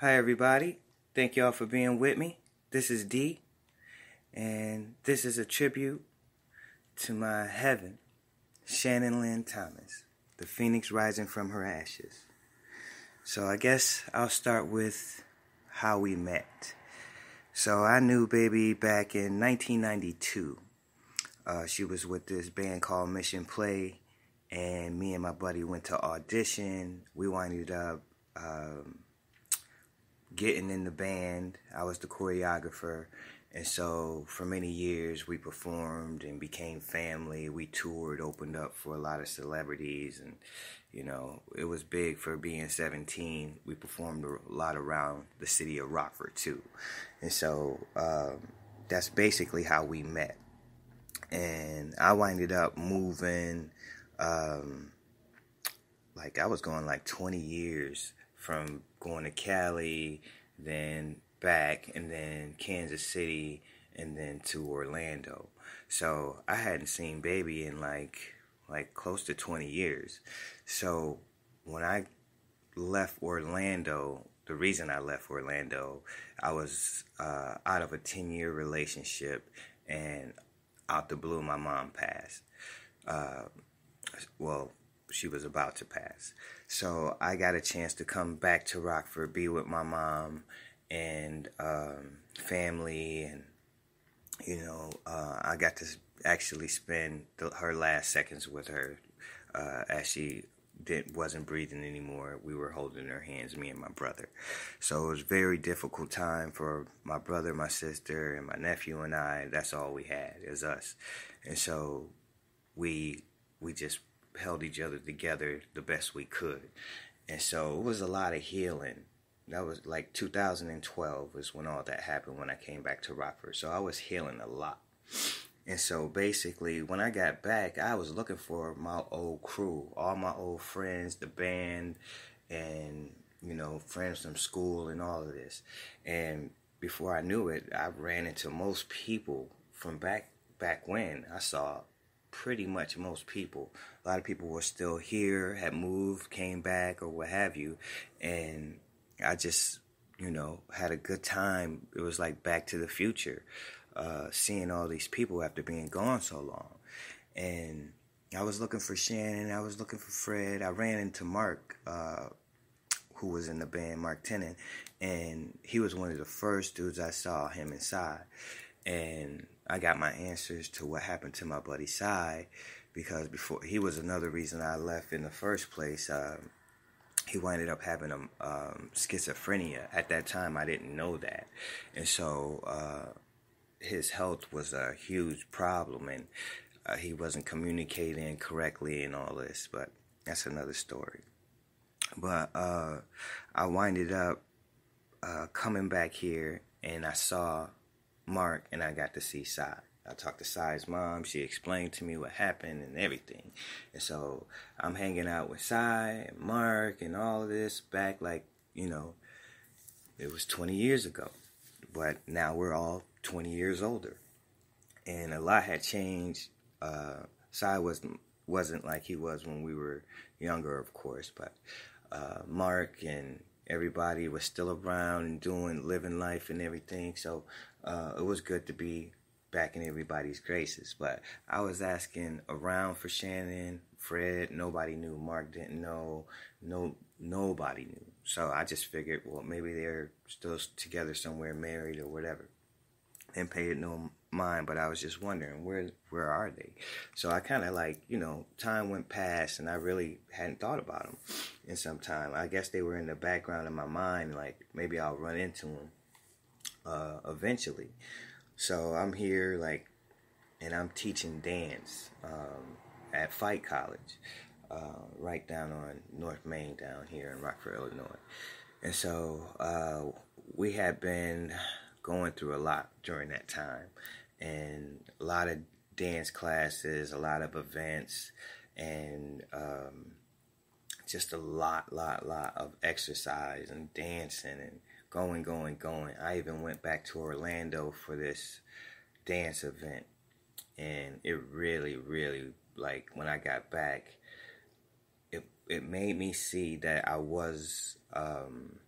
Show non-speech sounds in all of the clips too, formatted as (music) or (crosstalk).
Hi, everybody. Thank y'all for being with me. This is D, and this is a tribute to my heaven, Shannon Lynn Thomas, the phoenix rising from her ashes. So I guess I'll start with how we met. So I knew Baby back in 1992. Uh, she was with this band called Mission Play, and me and my buddy went to audition. We winded up um, getting in the band. I was the choreographer. And so for many years we performed and became family. We toured, opened up for a lot of celebrities and you know, it was big for being 17. We performed a lot around the city of Rockford too. And so um, that's basically how we met. And I winded up moving um, like I was going like 20 years from going to Cali, then back, and then Kansas City, and then to Orlando. So I hadn't seen Baby in like like close to 20 years. So when I left Orlando, the reason I left Orlando, I was uh, out of a 10 year relationship, and out the blue, my mom passed. Uh, well, she was about to pass. So I got a chance to come back to Rockford, be with my mom and um, family, and you know, uh, I got to actually spend the, her last seconds with her uh, as she didn't wasn't breathing anymore. We were holding her hands, me and my brother. So it was very difficult time for my brother, my sister, and my nephew and I. That's all we had is us, and so we we just held each other together the best we could. And so it was a lot of healing. That was like 2012 was when all that happened when I came back to Rockford. So I was healing a lot. And so basically, when I got back, I was looking for my old crew, all my old friends, the band, and, you know, friends from school and all of this. And before I knew it, I ran into most people from back back when I saw pretty much most people. A lot of people were still here, had moved, came back, or what have you. And I just, you know, had a good time. It was like back to the future, uh, seeing all these people after being gone so long. And I was looking for Shannon, I was looking for Fred. I ran into Mark, uh, who was in the band, Mark Tennant, and he was one of the first dudes I saw him inside. And I got my answers to what happened to my buddy Cy because before he was another reason I left in the first place. Um, he winded up having a um, schizophrenia. At that time, I didn't know that, and so uh, his health was a huge problem, and uh, he wasn't communicating correctly and all this. But that's another story. But uh, I winded up uh, coming back here, and I saw Mark, and I got to see Cy. I talked to Cy's mom. She explained to me what happened and everything. And so I'm hanging out with Cy and Mark and all of this back like, you know, it was 20 years ago. But now we're all 20 years older. And a lot had changed. Uh, Cy wasn't, wasn't like he was when we were younger, of course. But uh, Mark and everybody was still around and doing, living life and everything. So uh, it was good to be back in everybody's graces. But I was asking around for Shannon, Fred. Nobody knew. Mark didn't know. No, nobody knew. So I just figured, well, maybe they're still together somewhere, married or whatever. And paid no mind, but I was just wondering where where are they? So I kind of like you know time went past, and I really hadn't thought about them in some time. I guess they were in the background of my mind, like maybe I'll run into them uh, eventually. So I'm here, like, and I'm teaching dance um, at Fight College, uh, right down on North Main down here in Rockford, Illinois. And so uh, we had been going through a lot during that time, and a lot of dance classes, a lot of events, and um, just a lot, lot, lot of exercise and dancing and going, going, going. I even went back to Orlando for this dance event, and it really, really like when I got back, it it made me see that I was um,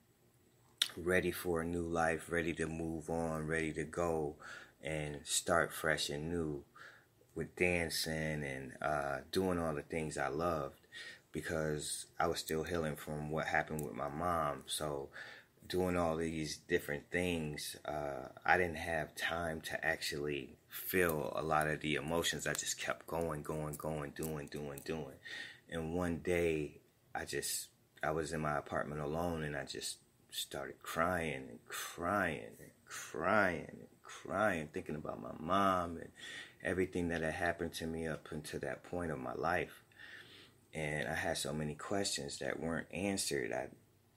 ready for a new life, ready to move on, ready to go and start fresh and new with dancing and uh, doing all the things I loved because I was still healing from what happened with my mom. So, doing all these different things, uh, I didn't have time to actually feel a lot of the emotions. I just kept going, going, going, doing, doing, doing. And one day, I just, I was in my apartment alone and I just started crying and crying and crying and crying, thinking about my mom and everything that had happened to me up until that point of my life. And I had so many questions that weren't answered. I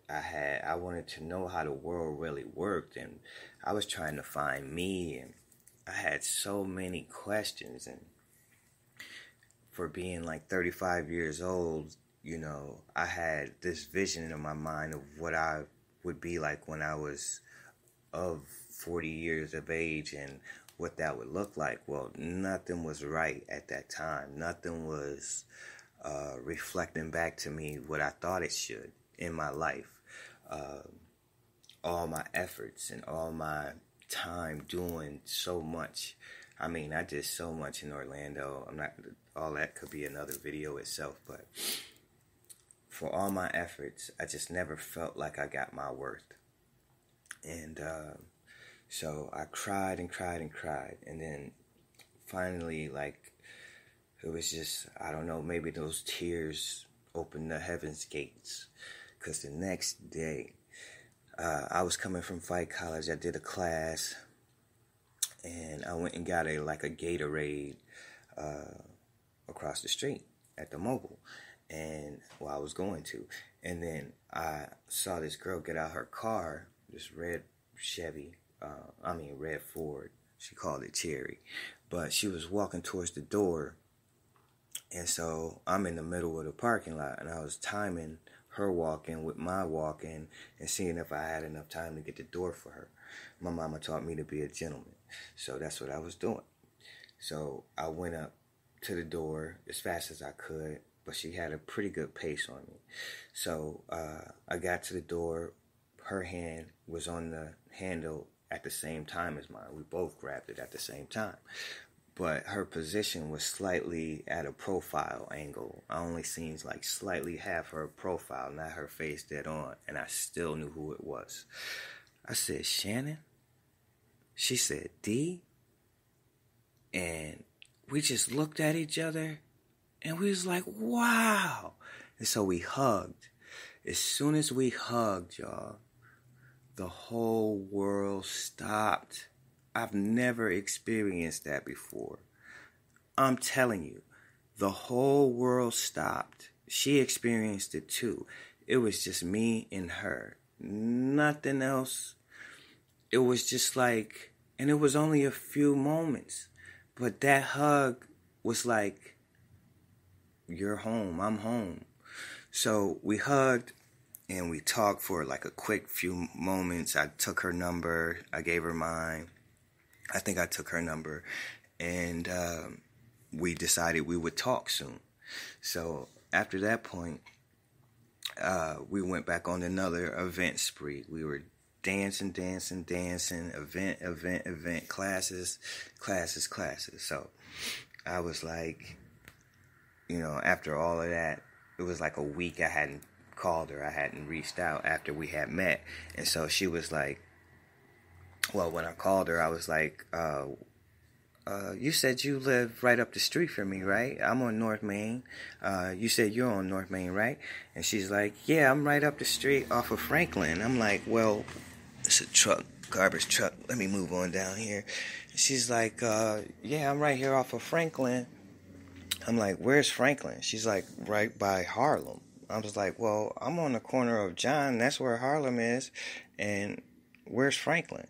I had I wanted to know how the world really worked and I was trying to find me and I had so many questions and for being like 35 years old, you know, I had this vision in my mind of what I would be like when I was of 40 years of age and what that would look like. Well, nothing was right at that time. Nothing was uh, reflecting back to me what I thought it should in my life. Uh, all my efforts and all my time doing so much. I mean, I did so much in Orlando. I'm not all that could be another video itself, but for all my efforts, I just never felt like I got my worth. And uh, so I cried and cried and cried. And then finally, like, it was just, I don't know, maybe those tears opened the heaven's gates. Because the next day, uh, I was coming from Fight College. I did a class, and I went and got a like a Gatorade uh, across the street at the mobile, and well, I was going to, and then I saw this girl get out her car, this red Chevy, uh, I mean red Ford. She called it Cherry, but she was walking towards the door, and so I'm in the middle of the parking lot, and I was timing her walking with my walking and seeing if I had enough time to get the door for her. My mama taught me to be a gentleman, so that's what I was doing. So I went up to the door as fast as I could, but she had a pretty good pace on me. So uh, I got to the door. Her hand was on the handle at the same time as mine. We both grabbed it at the same time. But her position was slightly at a profile angle. I only seen like slightly half her profile, not her face dead on, and I still knew who it was. I said, Shannon? She said, D? And we just looked at each other and we was like, wow. And so we hugged. As soon as we hugged, y'all, the whole world stopped. I've never experienced that before. I'm telling you, the whole world stopped. She experienced it too. It was just me and her. Nothing else. It was just like, and it was only a few moments. But that hug was like, you're home, I'm home. So we hugged and we talked for like a quick few moments. I took her number, I gave her mine. I think I took her number, and um, we decided we would talk soon. So after that point, uh, we went back on another event spree. We were dancing, dancing, dancing, event, event, event, classes, classes, classes. So I was like, you know, after all of that, it was like a week I hadn't called her, I hadn't reached out after we had met. And so she was like, well, when I called her, I was like, uh, uh, you said you live right up the street from me, right? I'm on North Main. Uh, you said you're on North Main, right? And she's like, yeah, I'm right up the street off of Franklin. I'm like, well, it's a truck, garbage truck. Let me move on down here. She's like, uh, yeah, I'm right here off of Franklin. I'm like, where's Franklin? She's like, right by Harlem. I was like, well, I'm on the corner of John. That's where Harlem is. And where's Franklin?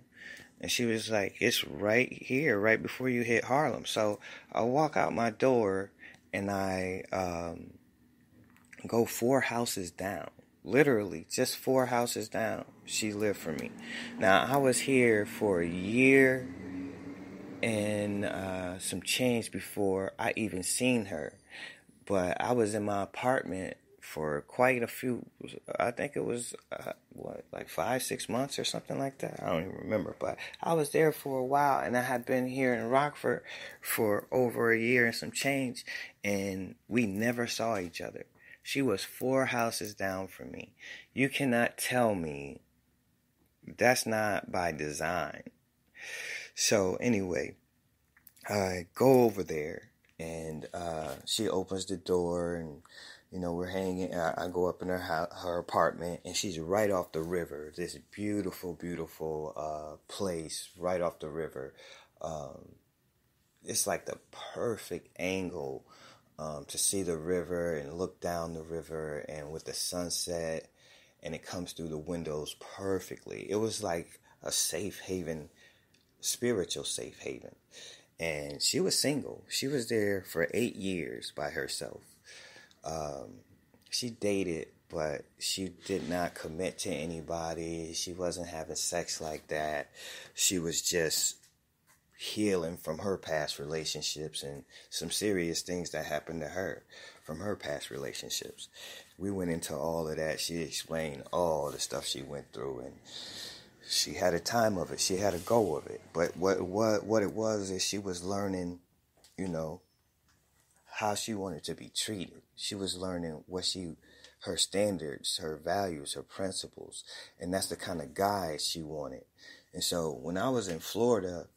And she was like, It's right here, right before you hit Harlem. So I walk out my door and I um, go four houses down. Literally, just four houses down. She lived for me. Now, I was here for a year and uh, some change before I even seen her. But I was in my apartment for quite a few. I think it was uh, what like five, six months or something like that. I don't even remember, but I was there for a while, and I had been here in Rockford for over a year and some change, and we never saw each other. She was four houses down from me. You cannot tell me that's not by design. So anyway, I go over there and uh, she opens the door and you know we're hanging I, I go up in her her apartment and she's right off the river this beautiful beautiful uh, place right off the river. Um, it's like the perfect angle um, to see the river and look down the river and with the sunset and it comes through the windows perfectly. It was like a safe haven spiritual safe haven and she was single. She was there for eight years by herself. Um, she dated, but she did not commit to anybody. She wasn't having sex like that. She was just healing from her past relationships and some serious things that happened to her from her past relationships. We went into all of that. She explained all the stuff she went through and she had a time of it. She had a go of it. But what what what it was is she was learning, you know, how she wanted to be treated. She was learning what she her standards, her values, her principles, and that's the kind of guy she wanted. And so when I was in Florida,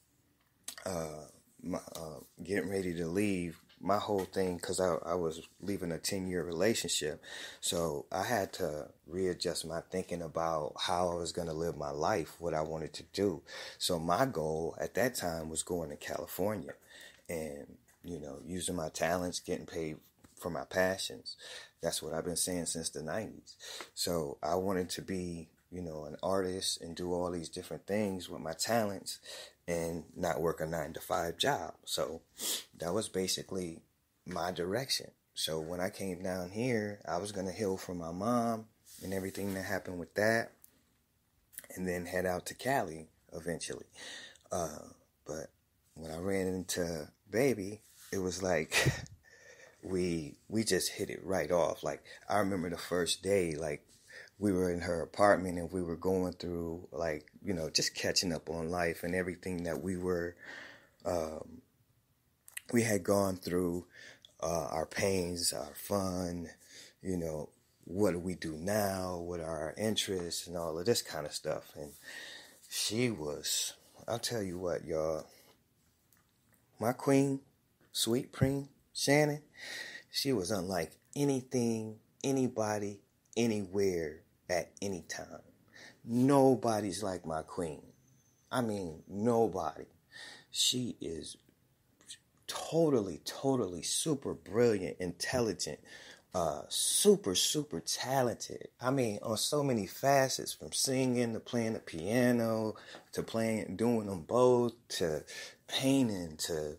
uh, my, uh, getting ready to leave, my whole thing because I, I was leaving a 10 year relationship. So i had to readjust my thinking about how i was going to live my life what i wanted to do. So my goal at that time was going to california and you know using my talents getting paid for my passions. That's what i've been saying since the 90s so i wanted to be you know an artist and do all these different things with my talents and not work a nine to five job. So that was basically my direction. So when I came down here, I was going to heal from my mom and everything that happened with that, and then head out to Cali eventually. Uh, but when I ran into baby, it was like (laughs) we we just hit it right off. Like I remember the first day, like we were in her apartment and we were going through like you know just catching up on life and everything that we were um, we had gone through uh, our pains our fun you know what do we do now what are our interests and all of this kind of stuff. And she was i'll tell you what y'all my queen sweet queen shannon she was unlike anything anybody anywhere at any time. Nobody's like my queen. I mean, nobody. She is totally, totally super brilliant, intelligent, uh, super, super talented. I mean, on so many facets from singing to playing the piano to playing, doing them both to painting to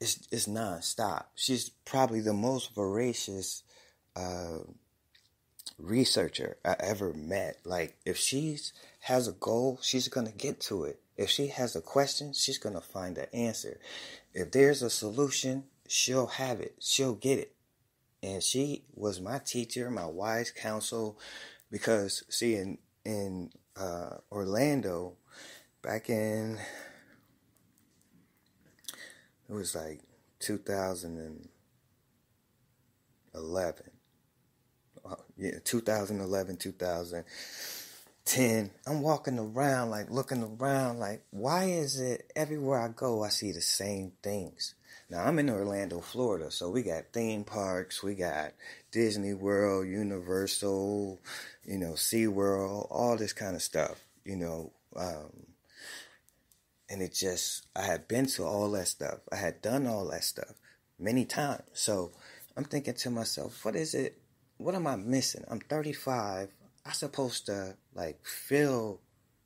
it's, it's nonstop. She's probably the most voracious, uh, researcher I ever met. Like if she's has a goal, she's gonna get to it. If she has a question, she's gonna find the answer. If there's a solution, she'll have it. She'll get it. And she was my teacher, my wise counsel, because see in in uh, Orlando, back in it was like 2011 yeah, 2011, 2010. I'm walking around, like looking around, like, why is it everywhere I go, I see the same things? Now, I'm in Orlando, Florida, so we got theme parks, we got Disney World, Universal, you know, SeaWorld, all this kind of stuff, you know. Um, and it just, I had been to all that stuff. I had done all that stuff many times. So I'm thinking to myself, what is it what am I missing? I'm 35. I'm supposed to like feel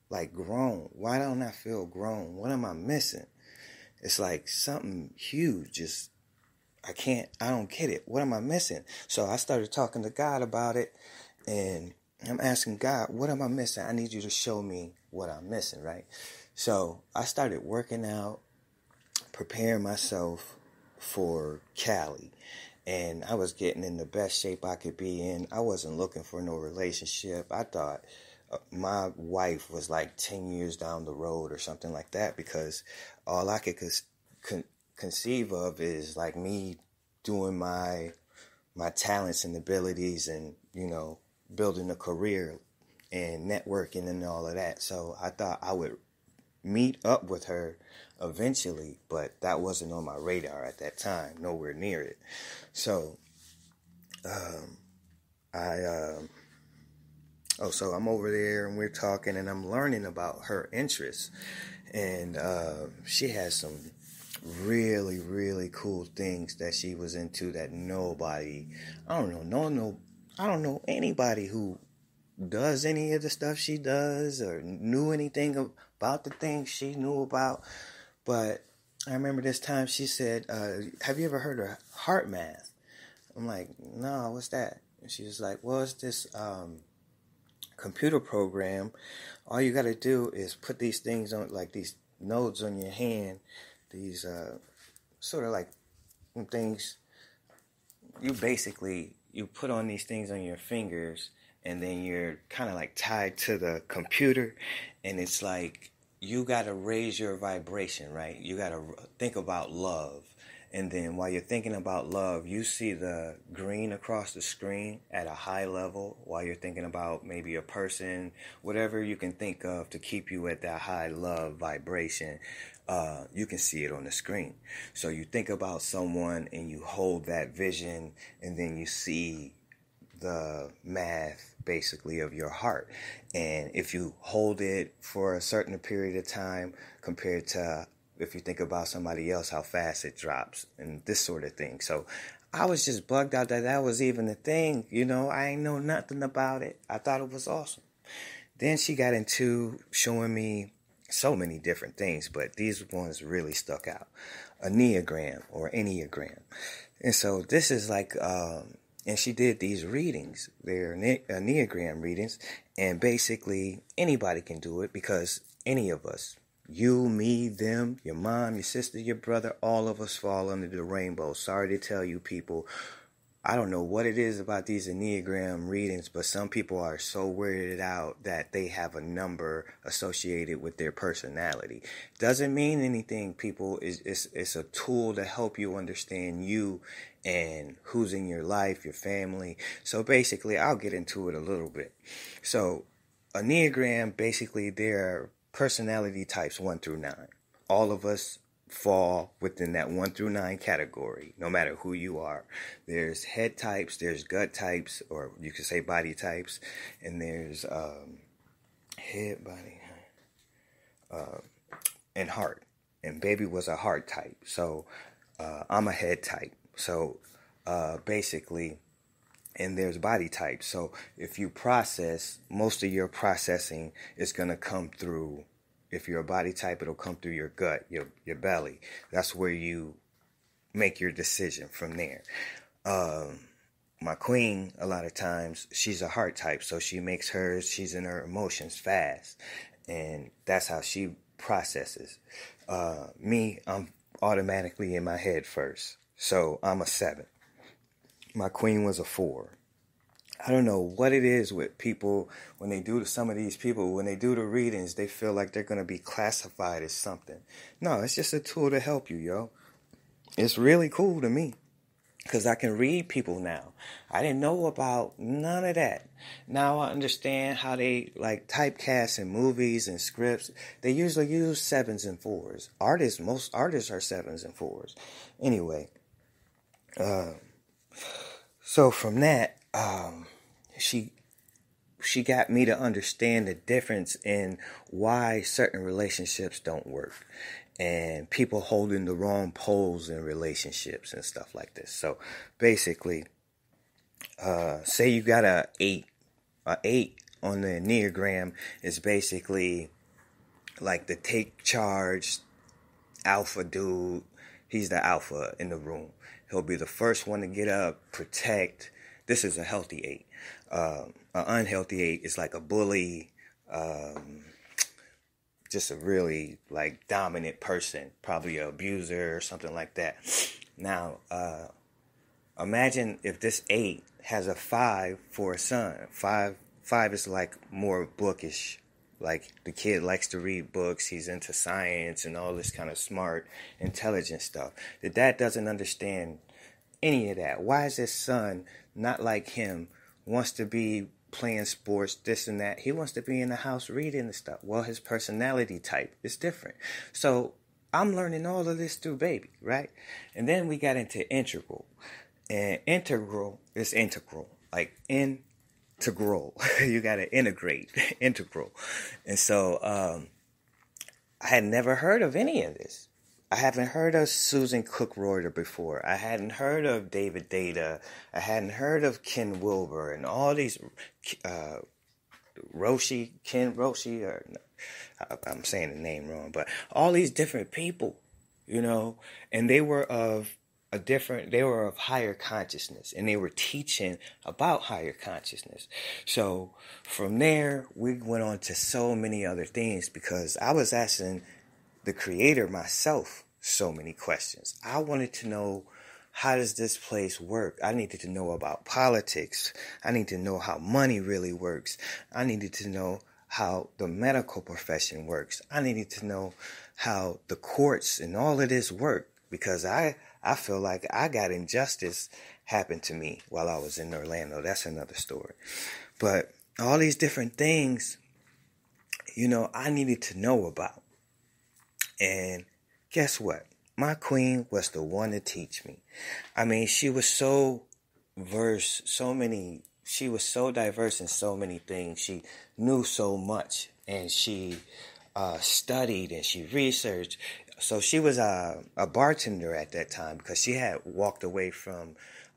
like grown. Why don't I feel grown? What am I missing? It's like something huge. Just I can't. I don't get it. What am I missing? So I started talking to God about it, and I'm asking God, what am I missing? I need you to show me what I'm missing, right? So I started working out, preparing myself for Cali and I was getting in the best shape I could be in. I wasn't looking for no relationship. I thought uh, my wife was like 10 years down the road or something like that because all I could con- conceive of is like me doing my my talents and abilities and you know building a career and networking and all of that. So I thought I would meet up with her eventually, but that wasn't on my radar at that time, nowhere near it. So um, I um, oh, so I'm over there and we're talking and I'm learning about her interests, and uh, she has some really really cool things that she was into that nobody I don't know no no I don't know anybody who does any of the stuff she does or knew anything about the things she knew about. But I remember this time she said, uh, Have you ever heard of HeartMath?" I'm like, No, what's that? And she was like, Well, it's this um, computer program. All you got to do is put these things on, like these nodes on your hand, these uh, sort of like things. You basically you put on these things on your fingers and then you're kind of like tied to the computer and it's like you got to raise your vibration right? You got to think about love. And then while you're thinking about love you see the green across the screen at a high level while you're thinking about maybe a person whatever you can think of to keep you at that high love vibration uh, you can see it on the screen. So you think about someone and you hold that vision and then you see the math basically of your heart. And if you hold it for a certain period of time compared to if you think about somebody else, how fast it drops and this sort of thing. So I was just bugged out that that was even a thing. You know, I ain't know nothing about it. I thought it was awesome. Then she got into showing me so many different things, but these ones really stuck out. A Enneagram or Enneagram. And so this is like um, and she did these readings. They're uh, Enneagram readings, and basically anybody can do it because any of us, you, me, them, your mom, your sister, your brother, all of us fall under the rainbow. Sorry to tell you people, I don't know what it is about these Enneagram readings, but some people are so weirded out that they have a number associated with their personality. Doesn't mean anything, people. It's, it's, it's a tool to help you understand you and who's in your life, your family. So basically, I'll get into it a little bit. So, Enneagram, basically, there are personality types one through nine. All of us fall within that one through nine category, no matter who you are. There's head types, there's gut types, or you could say body types, and there's um, head, body, uh, and heart. And baby was a heart type, so uh, I'm a head type. So uh, basically, and there's body types. So if you process, most of your processing is going to come through if you're a body type, it'll come through your gut, your your belly. That's where you make your decision from there. Um, my queen, a lot of times, she's a heart type, so she makes hers. She's in her emotions fast, and that's how she processes. Uh, me, I'm automatically in my head first, so I'm a seven. My queen was a four. I don't know what it is with people when they do to some of these people when they do the readings they feel like they're gonna be classified as something. No, it's just a tool to help you, yo. It's really cool to me because I can read people now. I didn't know about none of that. Now I understand how they like typecast in movies and scripts. They usually use sevens and fours. Artists, most artists are sevens and fours. Anyway, uh, so from that um, she she got me to understand the difference in why certain relationships don't work and people holding the wrong poles in relationships and stuff like this. So basically, uh, say you got a eight, a eight on the Enneagram is basically like the take charge alpha dude. He's the alpha in the room. He'll be the first one to get up, protect, this is a healthy eight. Um, an unhealthy eight is like a bully, um, just a really like dominant person, probably an abuser or something like that. Now, uh, imagine if this eight has a five for a son. Five five is like more bookish. Like the kid likes to read books, he's into science and all this kind of smart, intelligent stuff. The dad doesn't understand any of that. Why is his son not like him? Wants to be playing sports, this and that. He wants to be in the house reading and stuff. Well, his personality type is different. So I'm learning all of this through baby, right? And then we got into integral. And integral is integral, like integral. (laughs) you got to integrate, (laughs) integral. And so um, I had never heard of any of this. I haven't heard of Susan Cook-Greuter before. I hadn't heard of David Deida. I hadn't heard of Ken Wilber and all these uh, Roshi, Ken Roshi, or I'm saying the name wrong, but all these different people, you know, and they were of a different, they were of higher consciousness and they were teaching about higher consciousness. So from there, we went on to so many other things because I was asking the creator myself so many questions. I wanted to know how does this place work? I needed to know about politics. I needed to know how money really works. I needed to know how the medical profession works. I needed to know how the courts and all of this work because I I feel like I got injustice happen to me while I was in Orlando. That's another story. But all these different things, you know, I needed to know about. And guess what? My queen was the one to teach me. I mean, she was so versed, so many she was so diverse in so many things. She knew so much, and she uh, studied and she researched. So she was a, a bartender at that time because she had walked away from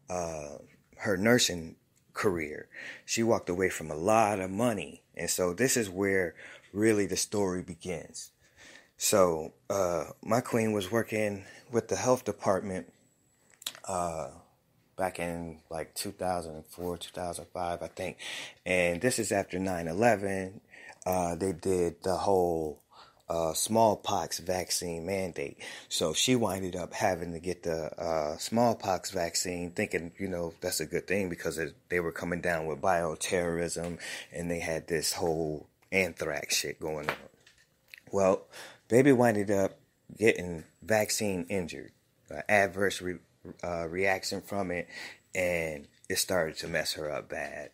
uh, her nursing career. She walked away from a lot of money, and so this is where really the story begins. So uh, my queen was working with the health department uh, back in like 2004, 2005, I think. And this is after 9 11. Uh, they did the whole uh, smallpox vaccine mandate. So she winded up having to get the uh, smallpox vaccine, thinking, you know, that's a good thing because it, they were coming down with bioterrorism and they had this whole anthrax shit going on. Well, baby winded up getting vaccine injured, uh, adverse re- uh, reaction from it, and it started to mess her up bad.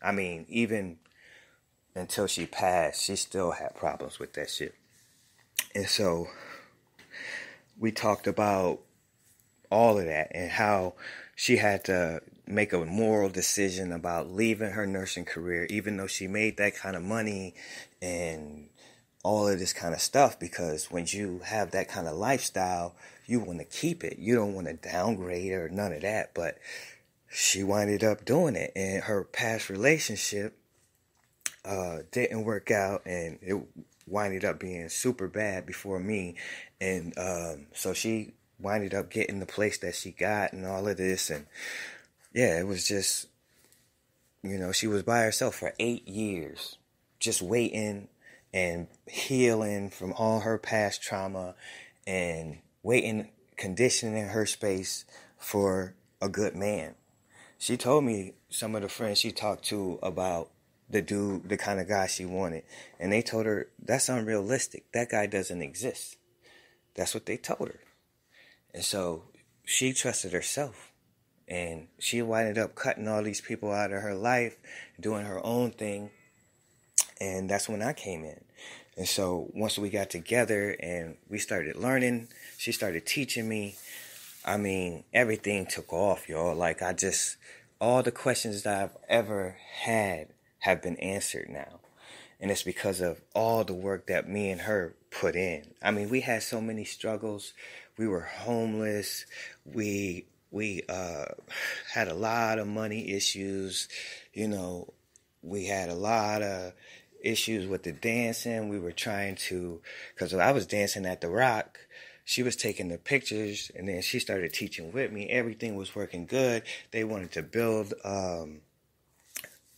I mean, even until she passed, she still had problems with that shit. And so we talked about all of that and how she had to make a moral decision about leaving her nursing career, even though she made that kind of money and all of this kind of stuff. Because when you have that kind of lifestyle, you want to keep it. You don't want to downgrade or none of that. But she winded up doing it, and her past relationship uh, didn't work out, and it winded up being super bad before me, and um, so she winded up getting the place that she got and all of this, and yeah, it was just you know she was by herself for eight years, just waiting and healing from all her past trauma and waiting, conditioning her space for a good man. She told me some of the friends she talked to about the dude, the kind of guy she wanted, and they told her that's unrealistic. That guy doesn't exist. That's what they told her. And so she trusted herself. And she ended up cutting all these people out of her life, doing her own thing. And that's when I came in. And so once we got together and we started learning, she started teaching me. I mean, everything took off, y'all. Like I just all the questions that I've ever had have been answered now. And it's because of all the work that me and her put in. I mean, we had so many struggles. We were homeless. We we uh, had a lot of money issues. You know, we had a lot of issues with the dancing. We were trying to, because I was dancing at the Rock, she was taking the pictures, and then she started teaching with me. Everything was working good. They wanted to build, um,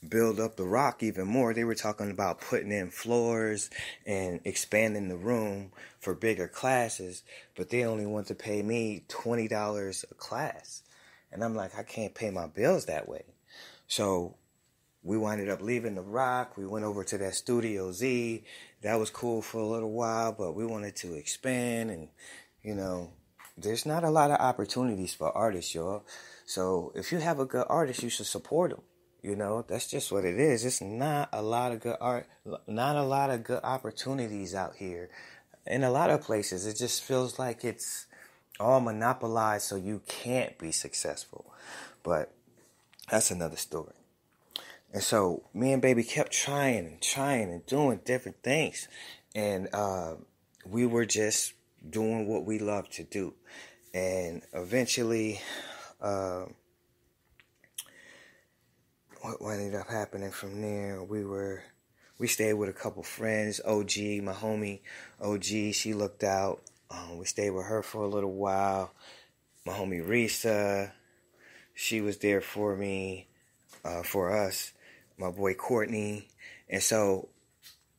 build up the Rock even more. They were talking about putting in floors and expanding the room for bigger classes, but they only want to pay me twenty dollars a class. And I'm like, I can't pay my bills that way. So we winded up leaving the rock. We went over to that Studio Z. That was cool for a little while, but we wanted to expand and, you know, there's not a lot of opportunities for artists, y'all. So if you have a good artist, you should support them. You know, that's just what it is. It's not a lot of good art, not a lot of good opportunities out here. In a lot of places, it just feels like it's all monopolized so you can't be successful. But that's another story. And so me and baby kept trying and trying and doing different things. And uh, we were just doing what we love to do. And eventually, uh, what ended up happening from there, we were we stayed with a couple friends. OG, my homie, OG, she looked out. Um, we stayed with her for a little while. My homie Risa, she was there for me, uh, for us. My boy Courtney, and so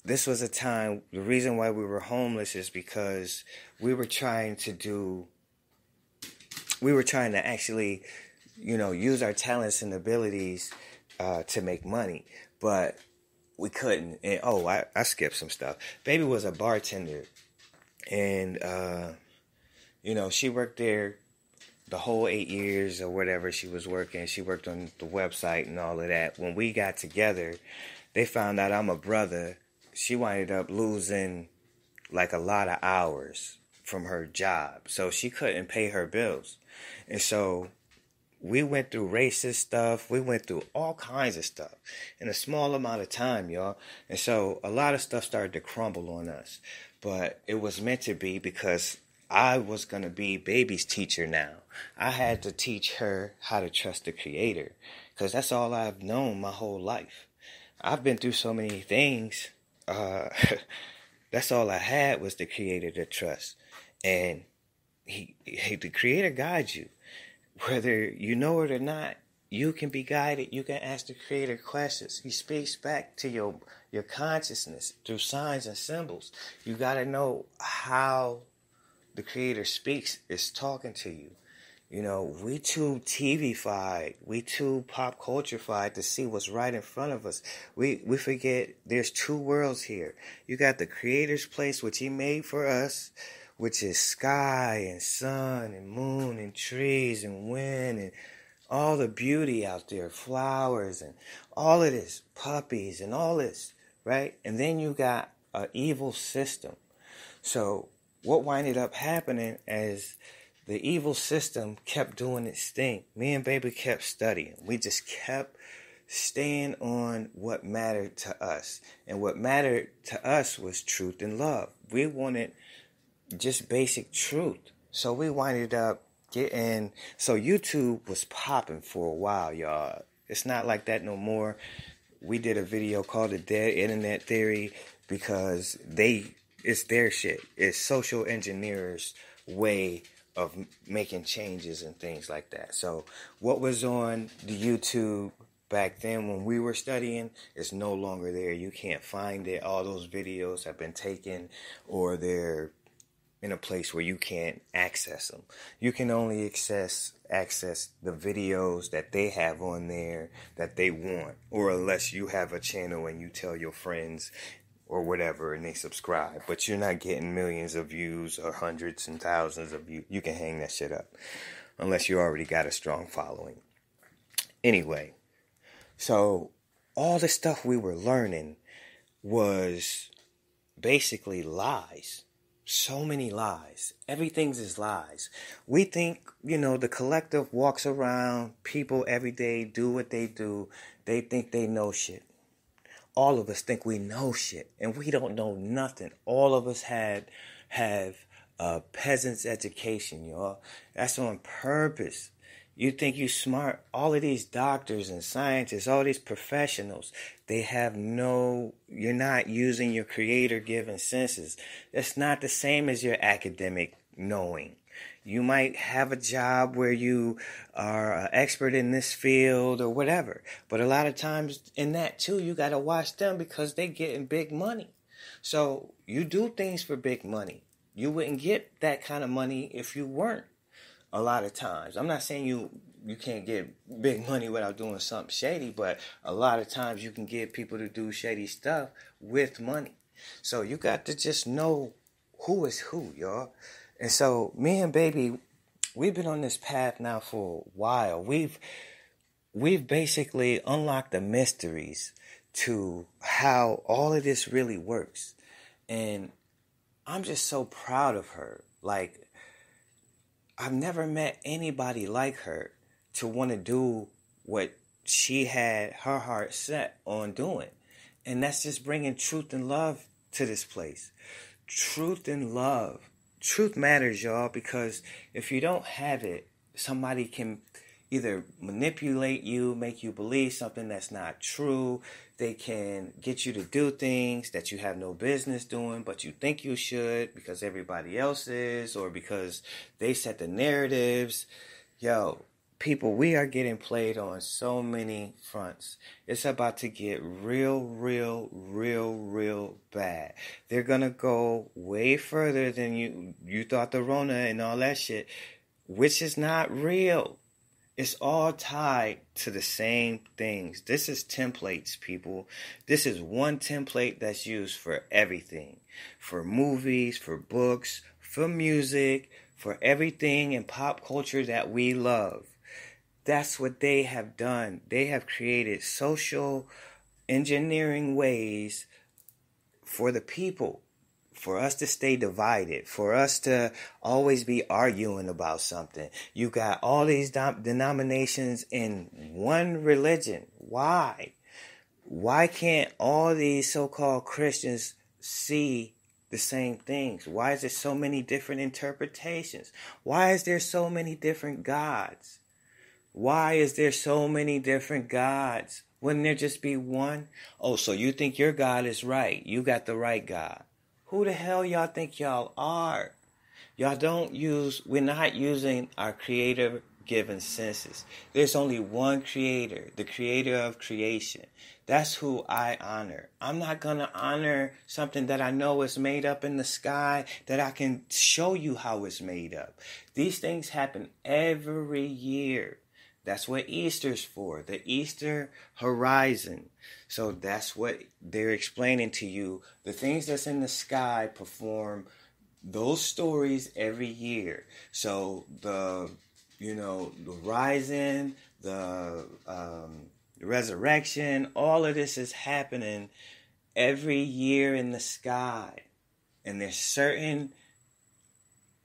this was a time. The reason why we were homeless is because we were trying to do. We were trying to actually, you know, use our talents and abilities uh, to make money, but we couldn't. And oh, I, I skipped some stuff. Baby was a bartender, and uh, you know she worked there the whole eight years or whatever she was working. She worked on the website and all of that. When we got together, they found out I'm a brother. She winded up losing like a lot of hours from her job, so she couldn't pay her bills, and so we went through racist stuff. We went through all kinds of stuff in a small amount of time, y'all. And so a lot of stuff started to crumble on us. But it was meant to be because I was going to be baby's teacher now. I had to teach her how to trust the creator because that's all I've known my whole life. I've been through so many things. Uh, (laughs) that's all I had was the creator to trust. And he, he the creator guides you whether you know it or not, you can be guided. You can ask the Creator questions. He speaks back to your your consciousness through signs and symbols. You got to know how the Creator speaks. Is talking to you. You know, we too TV-fied, we too pop culture-fied to see what's right in front of us. We we forget there's two worlds here. You got the Creator's place, which He made for us, which is sky and sun and moon and trees and wind and all the beauty out there, flowers and all of this, puppies and all this, right? And then you got an evil system. So what winded up happening as the evil system kept doing its thing. Me and baby kept studying. We just kept staying on what mattered to us. And what mattered to us was truth and love. We wanted just basic truth. So we winded up getting so YouTube was popping for a while, y'all. It's not like that no more. We did a video called the Dead Internet Theory because they it's their shit. It's social engineers' way of making changes and things like that. So what was on the YouTube back then when we were studying is no longer there. You can't find it. All those videos have been taken or they're in a place where you can't access them. You can only access access the videos that they have on there that they want, or unless you have a channel and you tell your friends or whatever and they subscribe. But you're not getting millions of views or hundreds and thousands of views. You can hang that shit up unless you already got a strong following. Anyway, so all the stuff we were learning was basically lies so many lies. Everything's is lies. We think, you know, the collective walks around, people every day do what they do. They think they know shit. All of us think we know shit, and we don't know nothing. All of us had have a peasant's education, y'all. That's on purpose. You think you smart. All of these doctors and scientists, all these professionals, they have no, you're not using your creator given senses. It's not the same as your academic knowing. You might have a job where you are an expert in this field or whatever. But a lot of times in that too, you got to watch them because they getting big money. So you do things for big money. You wouldn't get that kind of money if you weren't a lot of times. I'm not saying you you can't get big money without doing something shady, but a lot of times you can get people to do shady stuff with money. So you got to just know who is who, y'all. And so me and baby, we've been on this path now for a while. We've we've basically unlocked the mysteries to how all of this really works. And I'm just so proud of her. Like I've never met anybody like her to want to do what she had her heart set on doing. And that's just bringing truth and love to this place. Truth and love. Truth matters, y'all, because if you don't have it, somebody can either manipulate you, make you believe something that's not true. They can get you to do things that you have no business doing, but you think you should because everybody else is or because they set the narratives. Yo, people, we are getting played on so many fronts. It's about to get real, real, real, real bad. They're gonna go way further than you you thought the Rona and all that shit, which is not real. It's all tied to the same things. This is templates, people. This is one template that's used for everything. For movies, for books, for music, for everything in pop culture that we love that's what they have done. They have created social engineering ways for the people, for us to stay divided, for us to always be arguing about something. You got all these denominations in one religion. Why? Why can't all these so called Christians see the same things? Why is there so many different interpretations? Why is there so many different gods? Why is there so many different gods? Wouldn't there just be one? Oh, so you think your God is right. You got the right God. Who the hell y'all think y'all are? Y'all don't use, we're not using our creator given senses. There's only one creator, the creator of creation. That's who I honor. I'm not going to honor something that I know is made up in the sky, that I can show you how it's made up. These things happen every year. That's what Easter's for, the Easter horizon. So that's what they're explaining to you. The things that's in the sky perform those stories every year. So the, you know, the rising, the um, resurrection, all of this is happening every year in the sky. And there's certain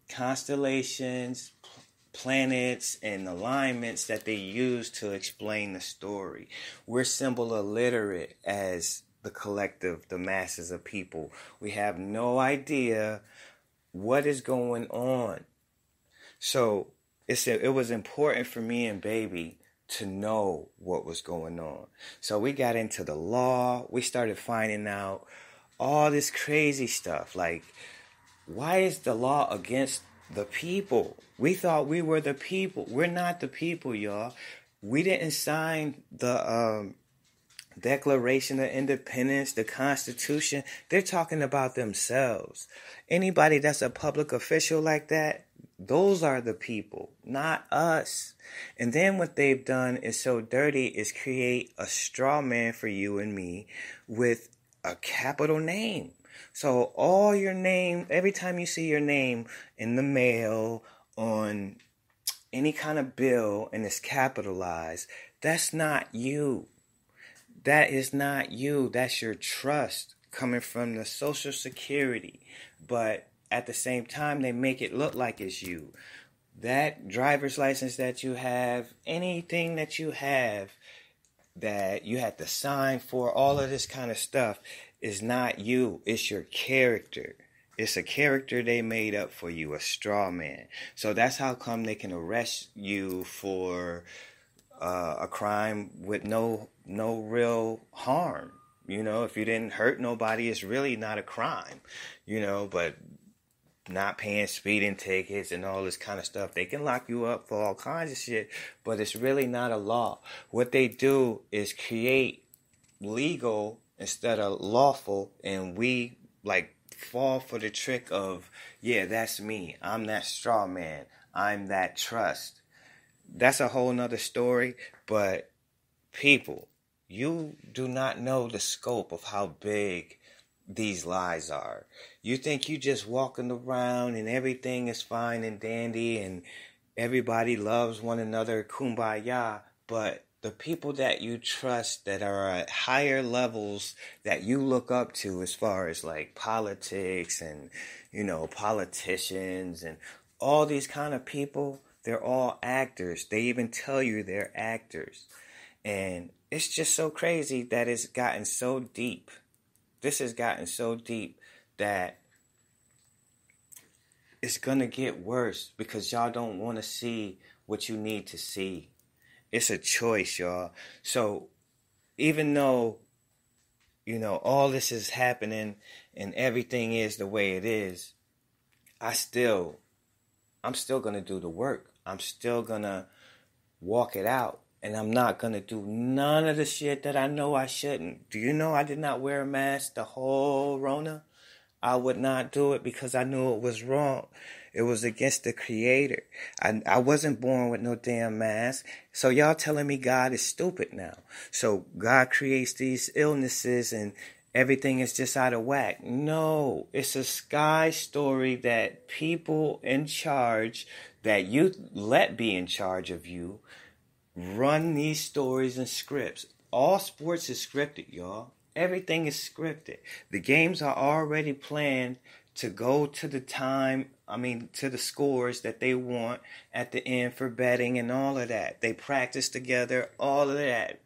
constellations, planets and alignments that they use to explain the story. We're symbol illiterate as the collective, the masses of people. We have no idea what is going on. So it's it was important for me and baby to know what was going on. So we got into the law. We started finding out all this crazy stuff like why is the law against the people. We thought we were the people. We're not the people, y'all. We didn't sign the um, Declaration of Independence, the Constitution. They're talking about themselves. Anybody that's a public official like that, those are the people, not us. And then what they've done is so dirty is create a straw man for you and me with a capital name. So all your name, every time you see your name in the mail, on any kind of bill and it's capitalized, that's not you. That is not you. That's your trust coming from the Social Security. But at the same time, they make it look like it's you. That driver's license that you have, anything that you have that you had to sign for, all of this kind of stuff is not you, it's your character. It's a character they made up for you, a straw man. So that's how come they can arrest you for uh, a crime with no no real harm. You know, if you didn't hurt nobody, it's really not a crime. You know, but not paying speeding tickets and all this kind of stuff. They can lock you up for all kinds of shit, but it's really not a law. What they do is create legal instead of lawful and we like fall for the trick of yeah that's me i'm that straw man i'm that trust that's a whole nother story. But people, you do not know the scope of how big these lies are. You think you just walking around and everything is fine and dandy and everybody loves one another, kumbaya, but the people that you trust that are at higher levels that you look up to as far as like politics and you know politicians and all these kind of people they're all actors. They even tell you they're actors. And it's just so crazy that it's gotten so deep. This has gotten so deep that it's gonna get worse because y'all don't want to see what you need to see. It's a choice, y'all. So even though you know all this is happening and everything is the way it is, I still I'm still gonna do the work. I'm still gonna walk it out. And I'm not gonna do none of the shit that I know I shouldn't. Do you know I did not wear a mask the whole Rona? I would not do it because I knew it was wrong. It was against the creator. I, I wasn't born with no damn mask. So y'all telling me God is stupid now. So God creates these illnesses and everything is just out of whack. No, it's a sky story that people in charge that you let be in charge of you run these stories and scripts. All sports is scripted, y'all. Everything is scripted. The games are already planned to go to the time, I mean, to the scores that they want at the end for betting and all of that. They practice together, all of that.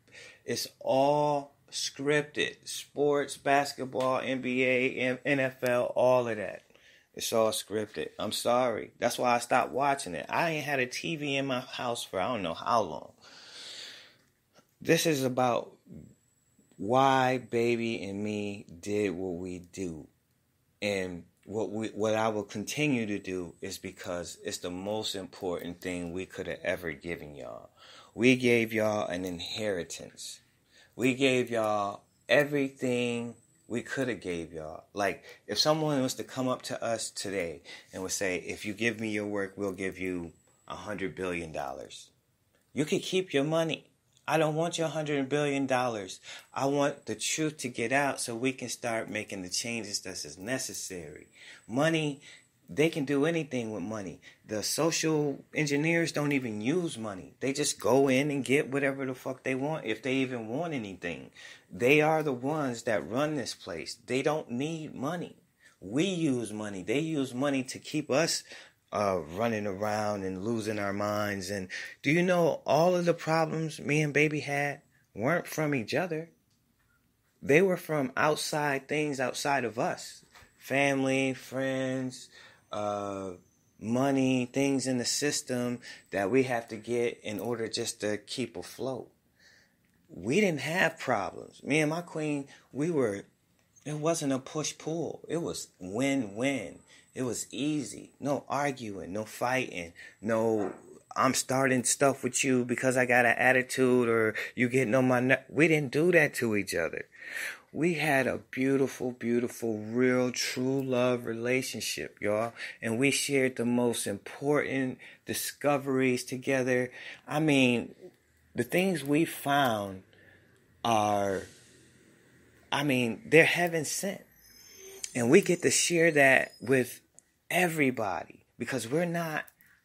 It's all scripted. Sports, basketball, NBA, NFL, all of that. It's all scripted. I'm sorry. That's why I stopped watching it. I ain't had a TV in my house for I don't know how long. This is about why baby and me did what we do and what we what I will continue to do is because it's the most important thing we could have ever given y'all. We gave y'all an inheritance. We gave y'all everything we could have gave y'all. Like if someone was to come up to us today and would say, "If you give me your work, we'll give you a hundred billion dollars." You could keep your money. I don't want your hundred billion dollars. I want the truth to get out so we can start making the changes that's necessary. Money, they can do anything with money. The social engineers don't even use money. They just go in and get whatever the fuck they want if they even want anything. They are the ones that run this place. They don't need money. We use money. They use money to keep us uh, running around and losing our minds. And do you know all of the problems me and baby had weren't from each other? They were from outside things outside of us family, friends, uh, money, things in the system that we have to get in order just to keep afloat. We didn't have problems. Me and my queen, we were, it wasn't a push pull, it was win win it was easy. No arguing, no fighting, no I'm starting stuff with you because I got an attitude or you getting on my ne-. we didn't do that to each other. We had a beautiful, beautiful, real, true love relationship, y'all. And we shared the most important discoveries together. I mean, the things we found are, I mean, they're heaven sent. And we get to share that with everybody because we're not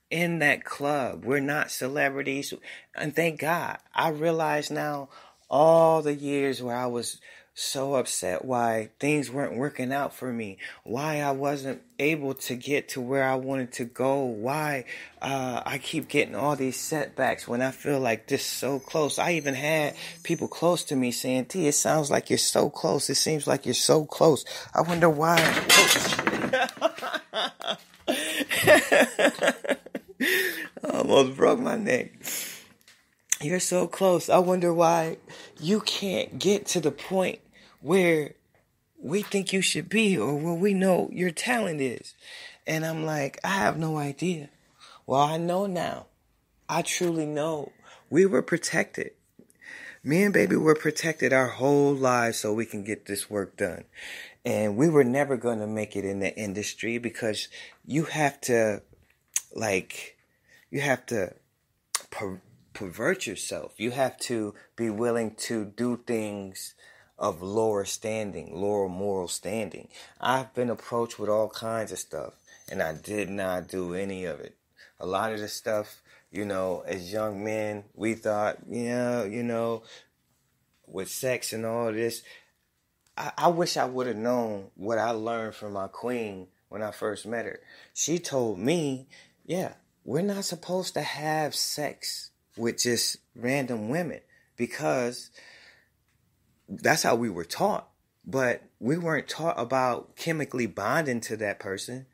in that club. We're not celebrities. And thank God, I realize now all the years where I was so upset why things weren't working out for me, why I wasn't able to get to where I wanted to go, why uh, I keep getting all these setbacks when I feel like this so close. I even had people close to me saying, T, it sounds like you're so close. It seems like you're so close. I wonder why. (laughs) Almost broke my neck. You're so close. I wonder why you can't get to the point where we think you should be or where we know your talent is. And I'm like, I have no idea. Well, I know now. I truly know. We were protected. Me and baby were protected our whole lives so we can get this work done. And we were never going to make it in the industry because you have to, like, you have to per- pervert yourself. You have to be willing to do things of lower standing, lower moral standing. I've been approached with all kinds of stuff, and I did not do any of it. A lot of the stuff, you know, as young men, we thought, yeah, you know, with sex and all this. I, I wish I would have known what I learned from my queen when I first met her. She told me, yeah, we're not supposed to have sex with just random women because that's how we were taught. But we weren't taught about chemically bonding to that person.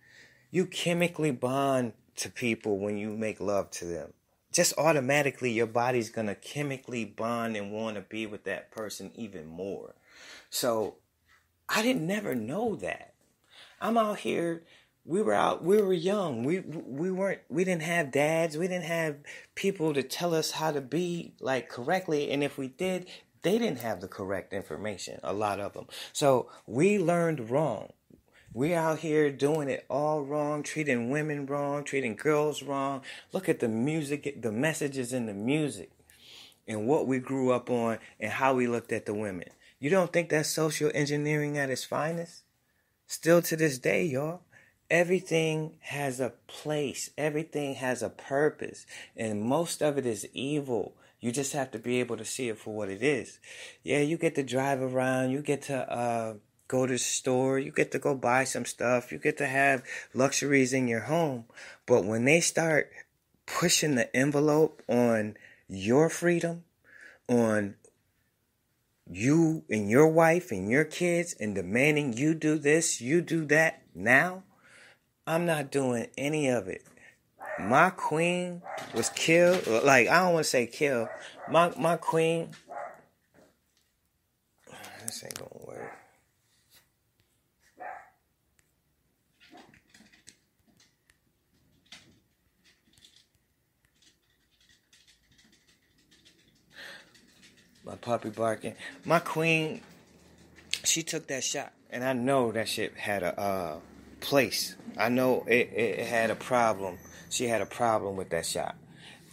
You chemically bond to people when you make love to them. Just automatically, your body's gonna chemically bond and want to be with that person even more. So, I didn't never know that. I'm out here. We were out. We were young. We we weren't. We didn't have dads. We didn't have people to tell us how to be like correctly. And if we did, they didn't have the correct information, a lot of them. So we learned wrong. We out here doing it all wrong, treating women wrong, treating girls wrong. Look at the music, the messages in the music, and what we grew up on, and how we looked at the women. You don't think that's social engineering at its finest? Still to this day, y'all. Everything has a place. Everything has a purpose. And most of it is evil. You just have to be able to see it for what it is. Yeah, you get to drive around, you get to uh, go to the store, you get to go buy some stuff, you get to have luxuries in your home. But when they start pushing the envelope on your freedom, on you and your wife and your kids, and demanding you do this, you do that now, I'm not doing any of it my queen was killed. Like I don't want to say killed. My my queen. This ain't gonna My puppy barking. My queen, she took that shot, and I know that shit had a uh, place. I know it, it had a problem she had a problem with that shot.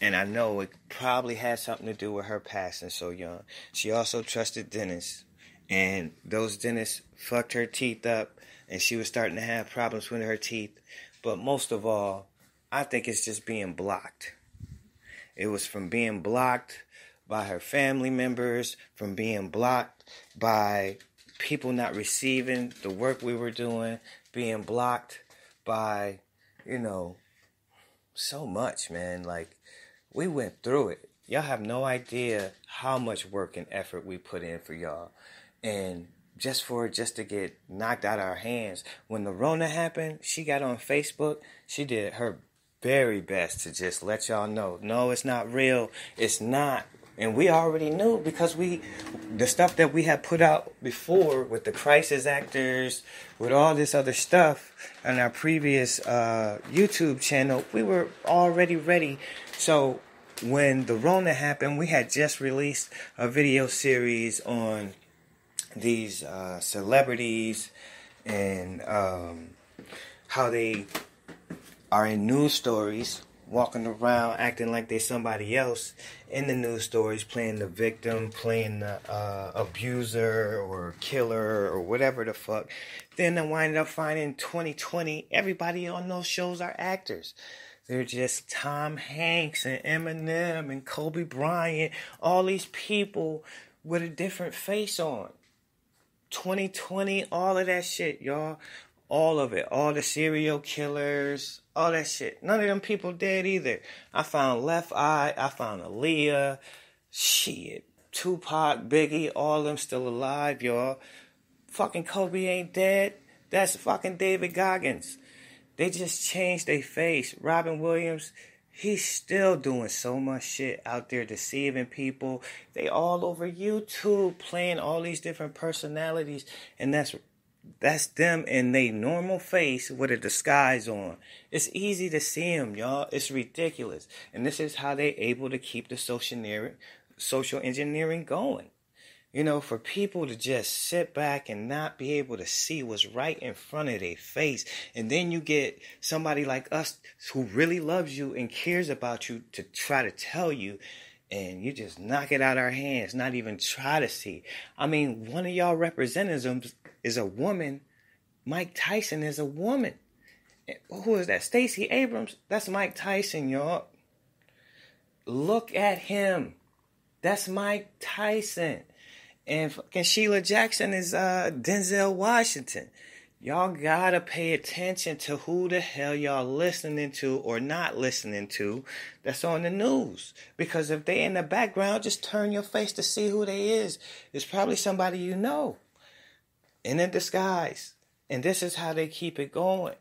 And I know it probably had something to do with her passing so young. She also trusted dentists, And those dentists fucked her teeth up. And she was starting to have problems with her teeth. But most of all, I think it's just being blocked. It was from being blocked by her family members, from being blocked by people not receiving the work we were doing, being blocked by, you know, so much, man. Like, we went through it. Y'all have no idea how much work and effort we put in for y'all. And just for just to get knocked out of our hands. When the Rona happened, she got on Facebook. She did her very best to just let y'all know, no, it's not real. It's not. And we already knew because we, the stuff that we had put out before with the crisis actors, with all this other stuff on our previous uh, YouTube channel, we were already ready. So when the Rona happened, we had just released a video series on these uh, celebrities and um, how they are in news stories walking around acting like they're somebody else in the news stories, playing the victim, playing the uh, abuser or killer or whatever the fuck. Then I wind up finding 2020, everybody on those shows are actors. They're just Tom Hanks and Eminem and Kobe Bryant, all these people with a different face on. 2020, all of that shit, y'all. All of it. All the serial killers, all that shit. None of them people dead either. I found Left Eye, I found Aaliyah, shit. Tupac, Biggie, all of them still alive, y'all. Fucking Kobe ain't dead. That's fucking David Goggins. They just changed their face. Robin Williams, he's still doing so much shit out there deceiving people. They all over YouTube playing all these different personalities, and that's that's them in their normal face with a disguise on. It's easy to see them, y'all. It's ridiculous. And this is how they able to keep the social, social engineering going. You know, for people to just sit back and not be able to see what's right in front of their face. And then you get somebody like us who really loves you and cares about you to try to tell you and you just knock it out our hands, not even try to see. I mean, one of y'all representatives is a woman. Mike Tyson is a woman. Who is that? Stacey Abrams. That's Mike Tyson, y'all. Look at him. That's Mike Tyson. And fucking Sheila Jackson is uh, Denzel Washington. Y'all gotta pay attention to who the hell y'all listening to or not listening to that's on the news. Because if they in the background, just turn your face to see who they is. It's probably somebody you know. In a disguise. And this is how they keep it going.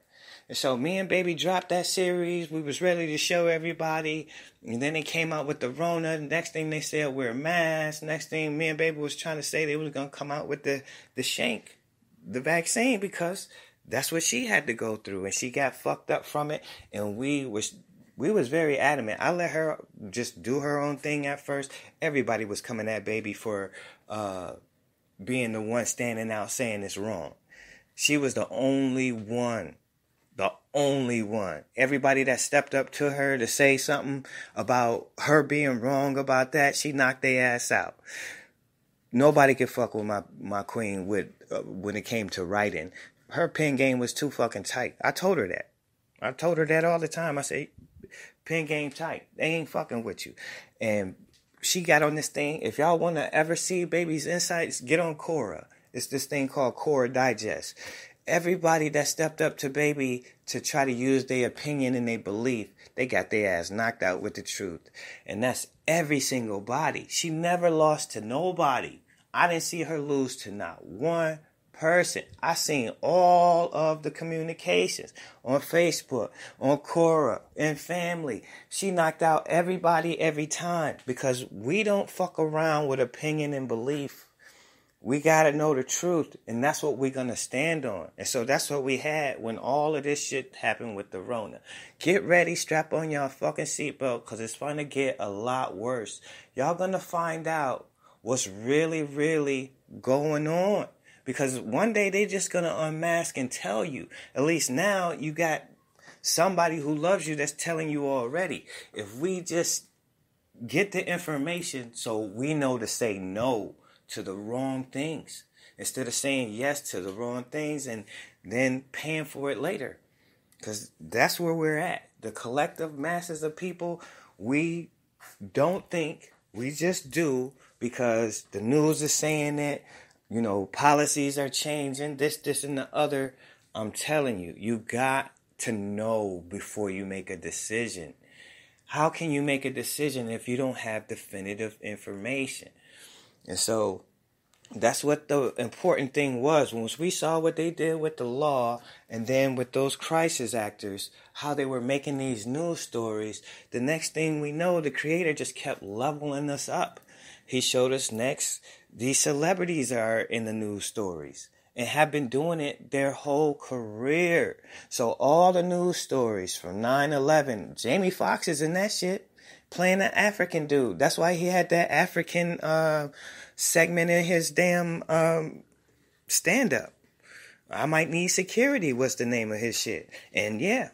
And so me and Baby dropped that series. We was ready to show everybody. And then they came out with the Rona. Next thing they said wear masks. Next thing me and Baby was trying to say they was gonna come out with the the shank, the vaccine because that's what she had to go through and she got fucked up from it. And we was we was very adamant. I let her just do her own thing at first. Everybody was coming at Baby for uh, being the one standing out saying it's wrong. She was the only one the only one. Everybody that stepped up to her to say something about her being wrong about that, she knocked their ass out. Nobody could fuck with my my queen with uh, when it came to writing. Her pen game was too fucking tight. I told her that. I told her that all the time. I said, pen game tight. They ain't fucking with you. And she got on this thing. If y'all want to ever see baby's insights, get on Quora. It's this thing called Quora Digest everybody that stepped up to baby to try to use their opinion and their belief, they got their ass knocked out with the truth. And that's every single body. She never lost to nobody. I didn't see her lose to not one person. I seen all of the communications on Facebook, on Quora, and family. She knocked out everybody every time because we don't fuck around with opinion and belief we got to know the truth and that's what we're to stand on and so that's what we had when all of this shit happened with the rona get ready strap on y'all fucking seatbelt because it's to get a lot worse y'all to find out what's really really going on because one day they're just going to unmask and tell you at least now you got somebody who loves you that's telling you already if we just get the information so we know to say no to the wrong things instead of saying yes to the wrong things and then paying for it later. Because that's where we're at. The collective masses of people, we don't think, we just do because the news is saying it. You know, policies are changing, this, this, and the other. I'm telling you, you got to know before you make a decision. How can you make a decision if you don't have definitive information? And so that's what the important thing was. Once we saw what they did with the law and then with those crisis actors, how they were making these news stories, the next thing we know, the creator just kept leveling us up. He showed us next, these celebrities are in the news stories and have been doing it their whole career. So all the news stories from 9-11, Jamie Foxx is in that shit playing an African dude. That's why he had that African uh, segment in his damn um, stand up. I might need security was the name of his shit. And yeah,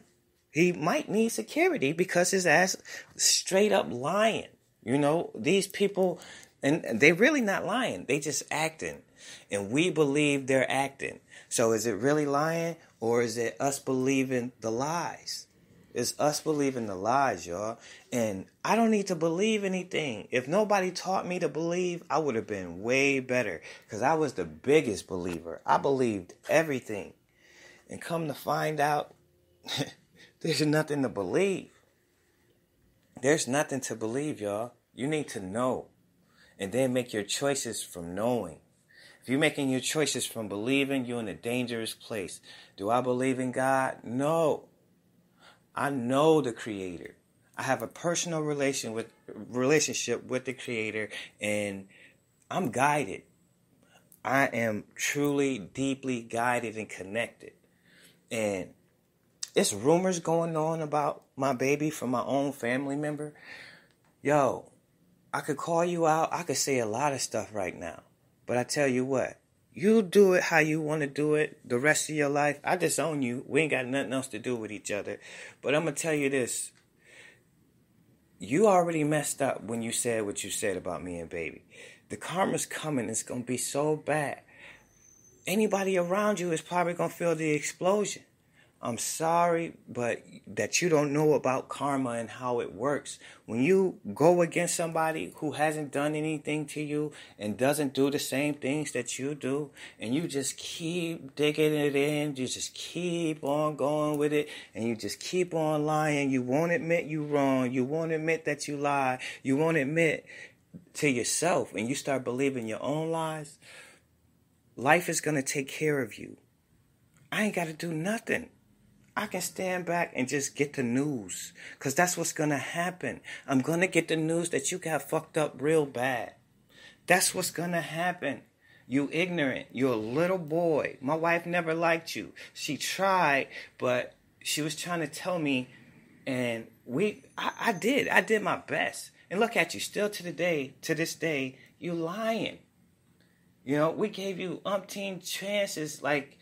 he might need security because his ass straight up lying. You know, these people and they're really not lying. They just acting. And we believe they're acting. So is it really lying or is it us believing the lies? It's us believing the lies, y'all. And I don't need to believe anything. If nobody taught me to believe, I would have been way better. Because I was the biggest believer. I believed everything. And come to find out, (laughs) there's nothing to believe. There's nothing to believe, y'all. You need to know. And then make your choices from knowing. If you're making your choices from believing, you're in a dangerous place. Do I believe in God? No. I know the creator. I have a personal relation with relationship with the creator and I'm guided. I am truly deeply guided and connected. And it's rumors going on about my baby from my own family member. Yo, I could call you out. I could say a lot of stuff right now. But I tell you what, you do it how you want to do it the rest of your life. I disown you. We ain't got nothing else to do with each other. But I'm going to tell you this. You already messed up when you said what you said about me and baby. The karma's coming. It's going to be so bad. Anybody around you is probably going to feel the explosion. I'm sorry, but that you don't know about karma and how it works. When you go against somebody who hasn't done anything to you and doesn't do the same things that you do, and you just keep digging it in, you just keep on going with it, and you just keep on lying. You won't admit you wrong. You won't admit that you lie. You won't admit to yourself, and you start believing your own lies. Life is going to take care of you. I ain't got to do nothing. I can stand back and just get the news. Because that's what's going to happen. I'm going to get the news that you got fucked up real bad. That's what's going to happen. You ignorant. You're a little boy. My wife never liked you. She tried, but she was trying to tell me, and we, I, I did. I did my best. And look at you, still to the day, to this day, you lying. You know, we gave you umpteen chances, like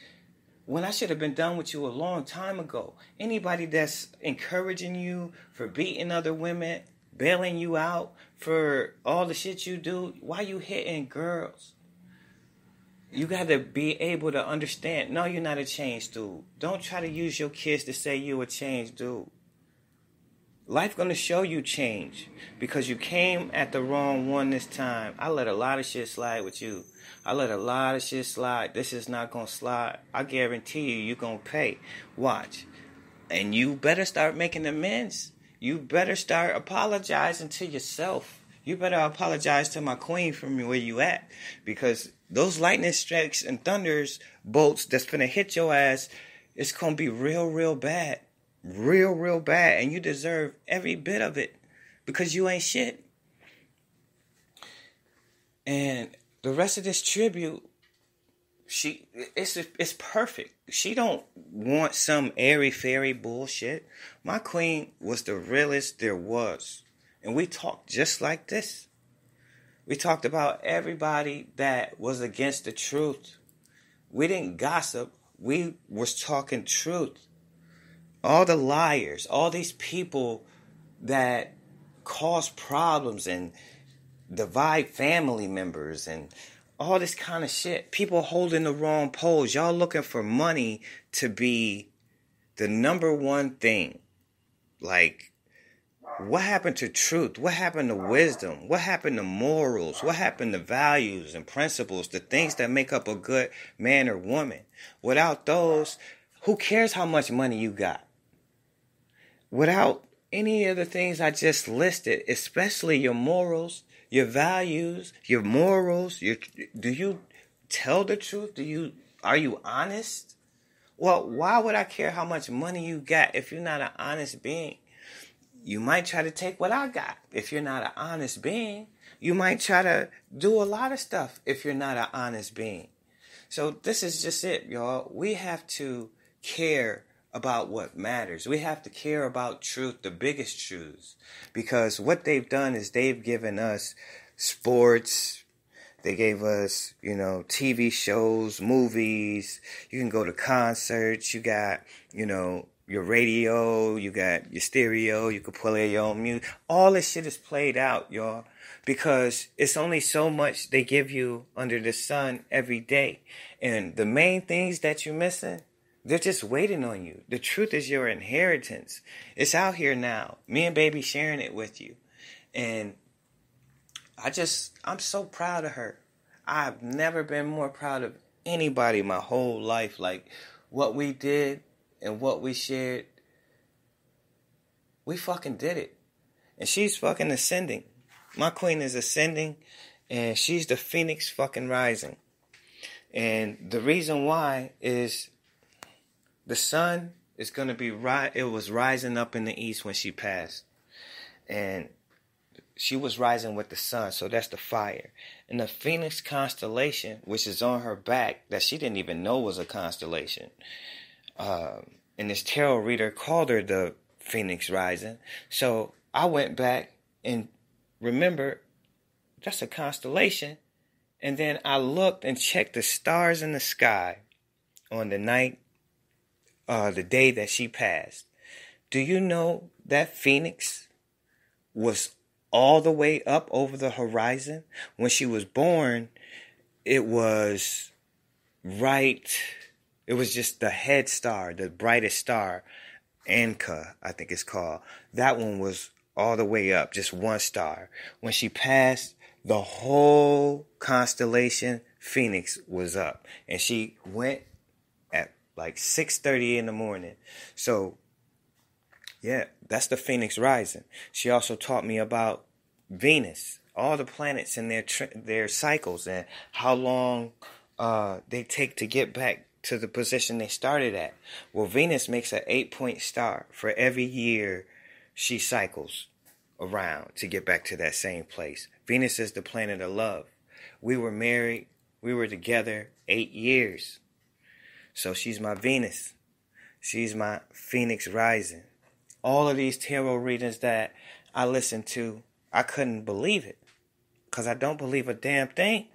when I should have been done with you a long time ago. Anybody that's encouraging you for beating other women, bailing you out for all the shit you do, why you hitting girls? You got to be able to understand. No, you're not a changed dude. Don't try to use your kids to say you a changed dude. Life gonna show you change because you came at the wrong one this time. I let a lot of shit slide with you. I let a lot of shit slide. This is not gonna slide. I guarantee you, you're gonna pay. Watch. And you better start making amends. You better start apologizing to yourself. You better apologize to my queen from where you at. Because those lightning strikes and thunders bolts that's gonna hit your ass, it's gonna be real, real bad. Real, real bad. And you deserve every bit of it. Because you ain't shit. And the rest of this tribute she it's it's perfect. She don't want some airy fairy bullshit. My queen was the realest there was. And we talked just like this. We talked about everybody that was against the truth. We didn't gossip. We was talking truth. All the liars, all these people that cause problems and divide family members and all this kind of shit. People holding the wrong poles. Y'all looking for money to be the number one thing. Like, what happened to truth? What happened to wisdom? What happened to morals? What happened to values and principles? The things that make up a good man or woman. Without those, who cares how much money you got? Without any of the things I just listed, especially your morals, your values, your morals, your do you tell the truth? Do you are you honest? Well, why would I care how much money you got if you're not an honest being? You might try to take what I got if you're not an honest being. You might try to do a lot of stuff if you're not an honest being. So this is just it, y'all. We have to care about what matters. We have to care about truth, the biggest truths, because what they've done is they've given us sports. They gave us, you know, TV shows, movies. You can go to concerts. You got, you know, your radio. You got your stereo. You can play your own music. All this shit is played out, y'all, because it's only so much they give you under the sun every day. And the main things that you're missing they're just waiting on you. The truth is your inheritance. It's out here now. Me and baby sharing it with you. And I just, I'm so proud of her. I've never been more proud of anybody my whole life. Like what we did and what we shared. We fucking did it. And she's fucking ascending. My queen is ascending and she's the phoenix fucking rising. And the reason why is the sun is going to be right. It was rising up in the east when she passed, and she was rising with the sun. So that's the fire. And the Phoenix constellation, which is on her back, that she didn't even know was a constellation. Um, and this tarot reader called her the Phoenix rising. So I went back and remember that's a constellation And then I looked and checked the stars in the sky on the night, uh, the day that she passed. Do you know that Phoenix was all the way up over the horizon? When she was born, it was right, it was just the head star, the brightest star, Ankaa, I think it's called. That one was all the way up, just one star. When she passed, the whole constellation Phoenix was up, and she went like 6:30 in the morning. So yeah, that's the Phoenix rising. She also taught me about Venus, all the planets and their their cycles and how long uh, they take to get back to the position they started at. Well, Venus makes an eight point star for every year she cycles around to get back to that same place. Venus is the planet of love. We were married, we were together eight years. So she's my Venus. She's my Phoenix rising. All of these tarot readings that I listened to, I couldn't believe it. Because I don't believe a damn thing.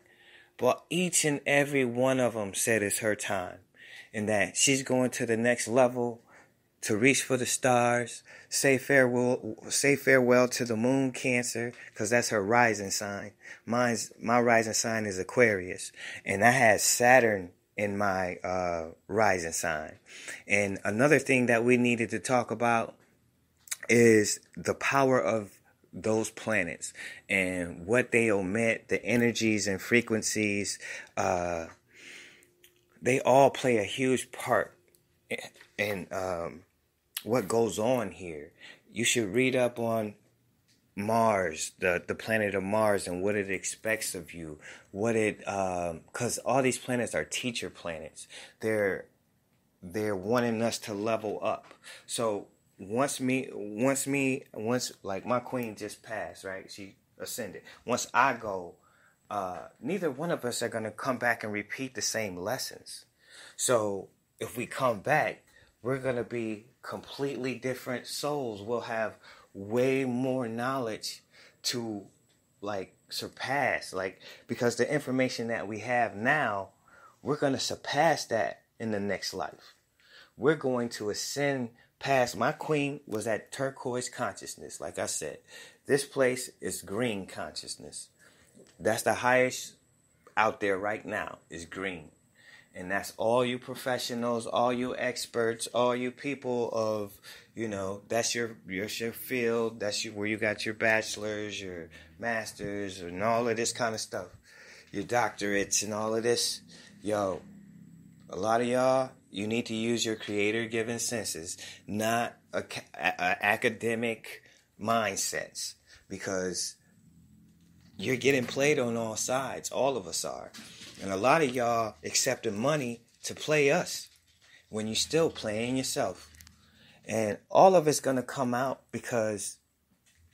But each and every one of them said it's her time. And that she's going to the next level to reach for the stars, say farewell, say farewell to the moon cancer, cause that's her rising sign. Mine's, my rising sign is Aquarius. And I had Saturn in my, uh, rising sign. And another thing that we needed to talk about is the power of those planets and what they omit, the energies and frequencies, uh, they all play a huge part in, um, what goes on here. You should read up on Mars, the, the planet of Mars, and what it expects of you. What it, because um, all these planets are teacher planets. They're they're wanting us to level up. So once me, once me, once like my queen just passed, right? She ascended. Once I go, uh, neither one of us are gonna come back and repeat the same lessons. So if we come back, we're gonna be completely different souls. We'll have way more knowledge to like surpass, like because the information that we have now, we're gonna surpass that in the next life. We're going to ascend past. My queen was at turquoise consciousness, like I said. This place is green consciousness. That's the highest out there right now is green. And that's all you professionals, all you experts, all you people of, you know, that's your your, your field, that's your, where you got your bachelors, your masters, and all of this kind of stuff. Your doctorates and all of this. Yo, a lot of y'all, you need to use your creator given senses, not a, a, a academic mindsets, because you're getting played on all sides. All of us are. And a lot of y'all accepting money to play us when you're still playing yourself. And all of it's to come out because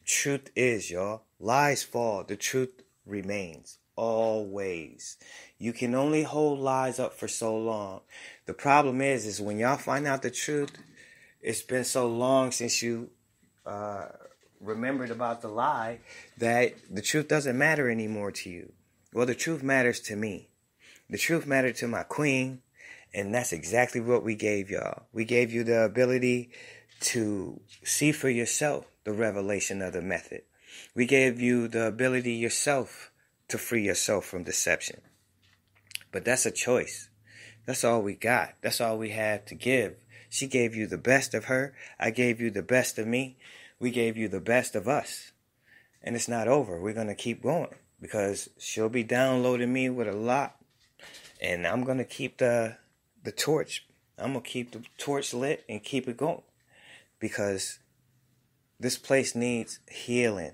truth is, y'all. Lies fall, the truth remains always. You can only hold lies up for so long. The problem is, is when y'all find out the truth, it's been so long since you uh, remembered about the lie that the truth doesn't matter anymore to you. Well, the truth matters to me. The truth mattered to my queen, and that's exactly what we gave y'all. We gave you the ability to see for yourself the revelation of the method. We gave you the ability yourself to free yourself from deception. But that's a choice. That's all we got. That's all we have to give. She gave you the best of her. I gave you the best of me. We gave you the best of us. And it's not over. We're going to keep going because she'll be downloading me with a lot. And I'm going to keep the the torch. I'm to keep the torch lit and keep it going because this place needs healing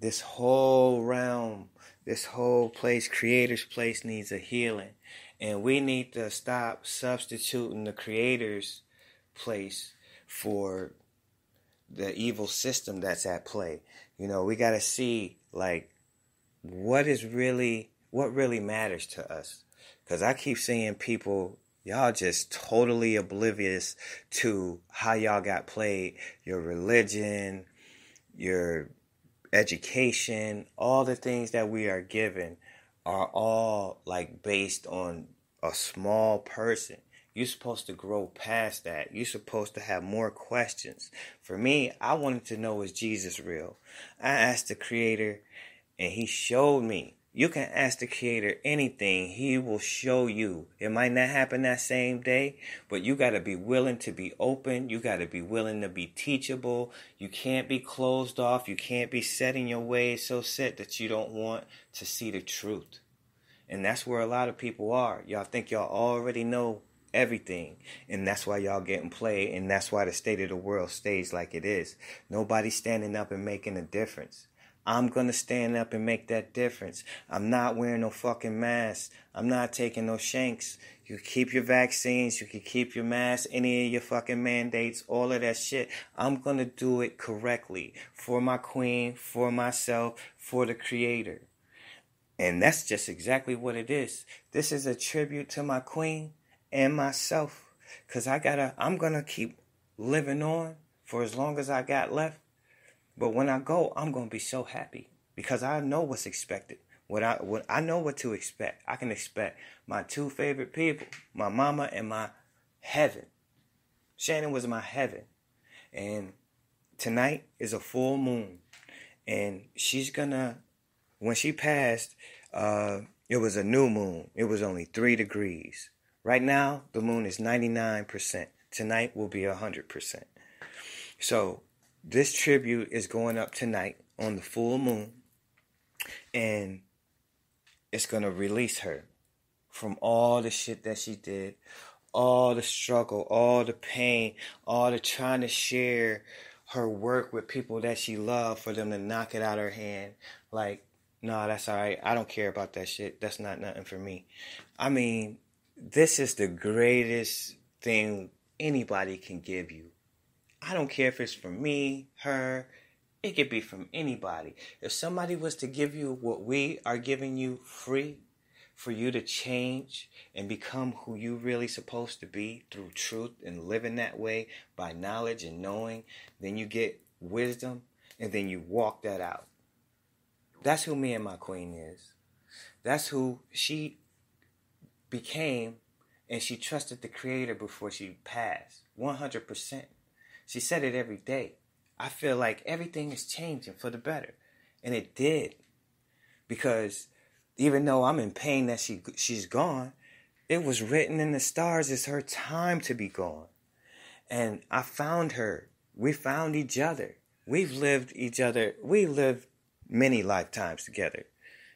this whole realm, this whole place, creator's place needs a healing. And we need to stop substituting the creator's place for the evil system that's at play. You know, we got to see like what is really what really matters to us. Cuz I keep seeing people y'all just totally oblivious to how y'all got played, your religion, your education, all the things that we are given are all like based on a small person. You're supposed to grow past that. You're supposed to have more questions. For me, I wanted to know is Jesus real? I asked the creator and he showed me. You can ask the creator anything. He will show you. It might not happen that same day, but you got to be willing to be open. You got to be willing to be teachable. You can't be closed off. You can't be set in your ways so set that you don't want to see the truth. And that's where a lot of people are. Y'all think y'all already know everything. And that's why y'all getting played. And that's why the state of the world stays like it is. Nobody's standing up and making a difference. I'm gonna stand up and make that difference. I'm not wearing no fucking mask. I'm not taking no shanks. You keep your vaccines, you can keep your mask, any of your fucking mandates, all of that shit. I'm gonna do it correctly for my queen, for myself, for the creator. And that's just exactly what it is. This is a tribute to my queen and myself. Cause I gotta I'm gonna keep living on for as long as I got left. But when I go, I'm gonna be so happy because I know what's expected. What I what I know what to expect. I can expect my two favorite people, my mama and my heaven. Shannon was my heaven. And tonight is a full moon. And she's gonna when she passed, uh, it was a new moon. It was only three degrees. Right now, the moon is 99%. Tonight will be 100%. So this tribute is going up tonight on the full moon, and it's going to release her from all the shit that she did, all the struggle, all the pain, all the trying to share her work with people that she loved for them to knock it out her hand. Like, no, nah, that's all right. I don't care about that shit. That's not nothing for me. I mean, this is the greatest thing anybody can give you. I don't care if it's from me, her, it could be from anybody. If somebody was to give you what we are giving you free for you to change and become who you really supposed to be through truth and living that way by knowledge and knowing, then you get wisdom and then you walk that out. That's who me and my queen is. That's who she became and she trusted the creator before she passed 100%. She said it every day. I feel like everything is changing for the better. And it did. Because even though I'm in pain that she she's gone, it was written in the stars it's her time to be gone. And I found her. We found each other. We've lived each other. We've lived many lifetimes together.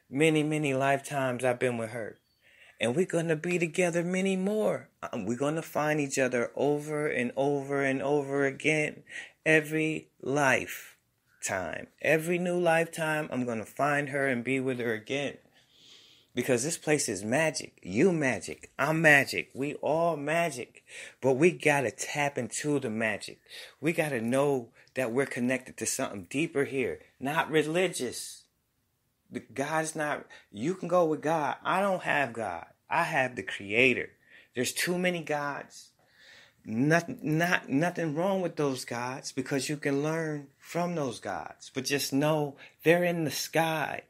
Many, many lifetimes I've been with her and we're going to be together many more. Um, we're going to find each other over and over and over again every lifetime. Every new lifetime, I'm going to find her and be with her again. Because this place is magic. You magic. I'm magic. We all magic. But we got to tap into the magic. We got to know that we're connected to something deeper here, not religious. God's not, you can go with God. I don't have God. I have the creator. There's too many gods. Not, not, nothing wrong with those gods because you can learn from those gods. But just know they're in the sky.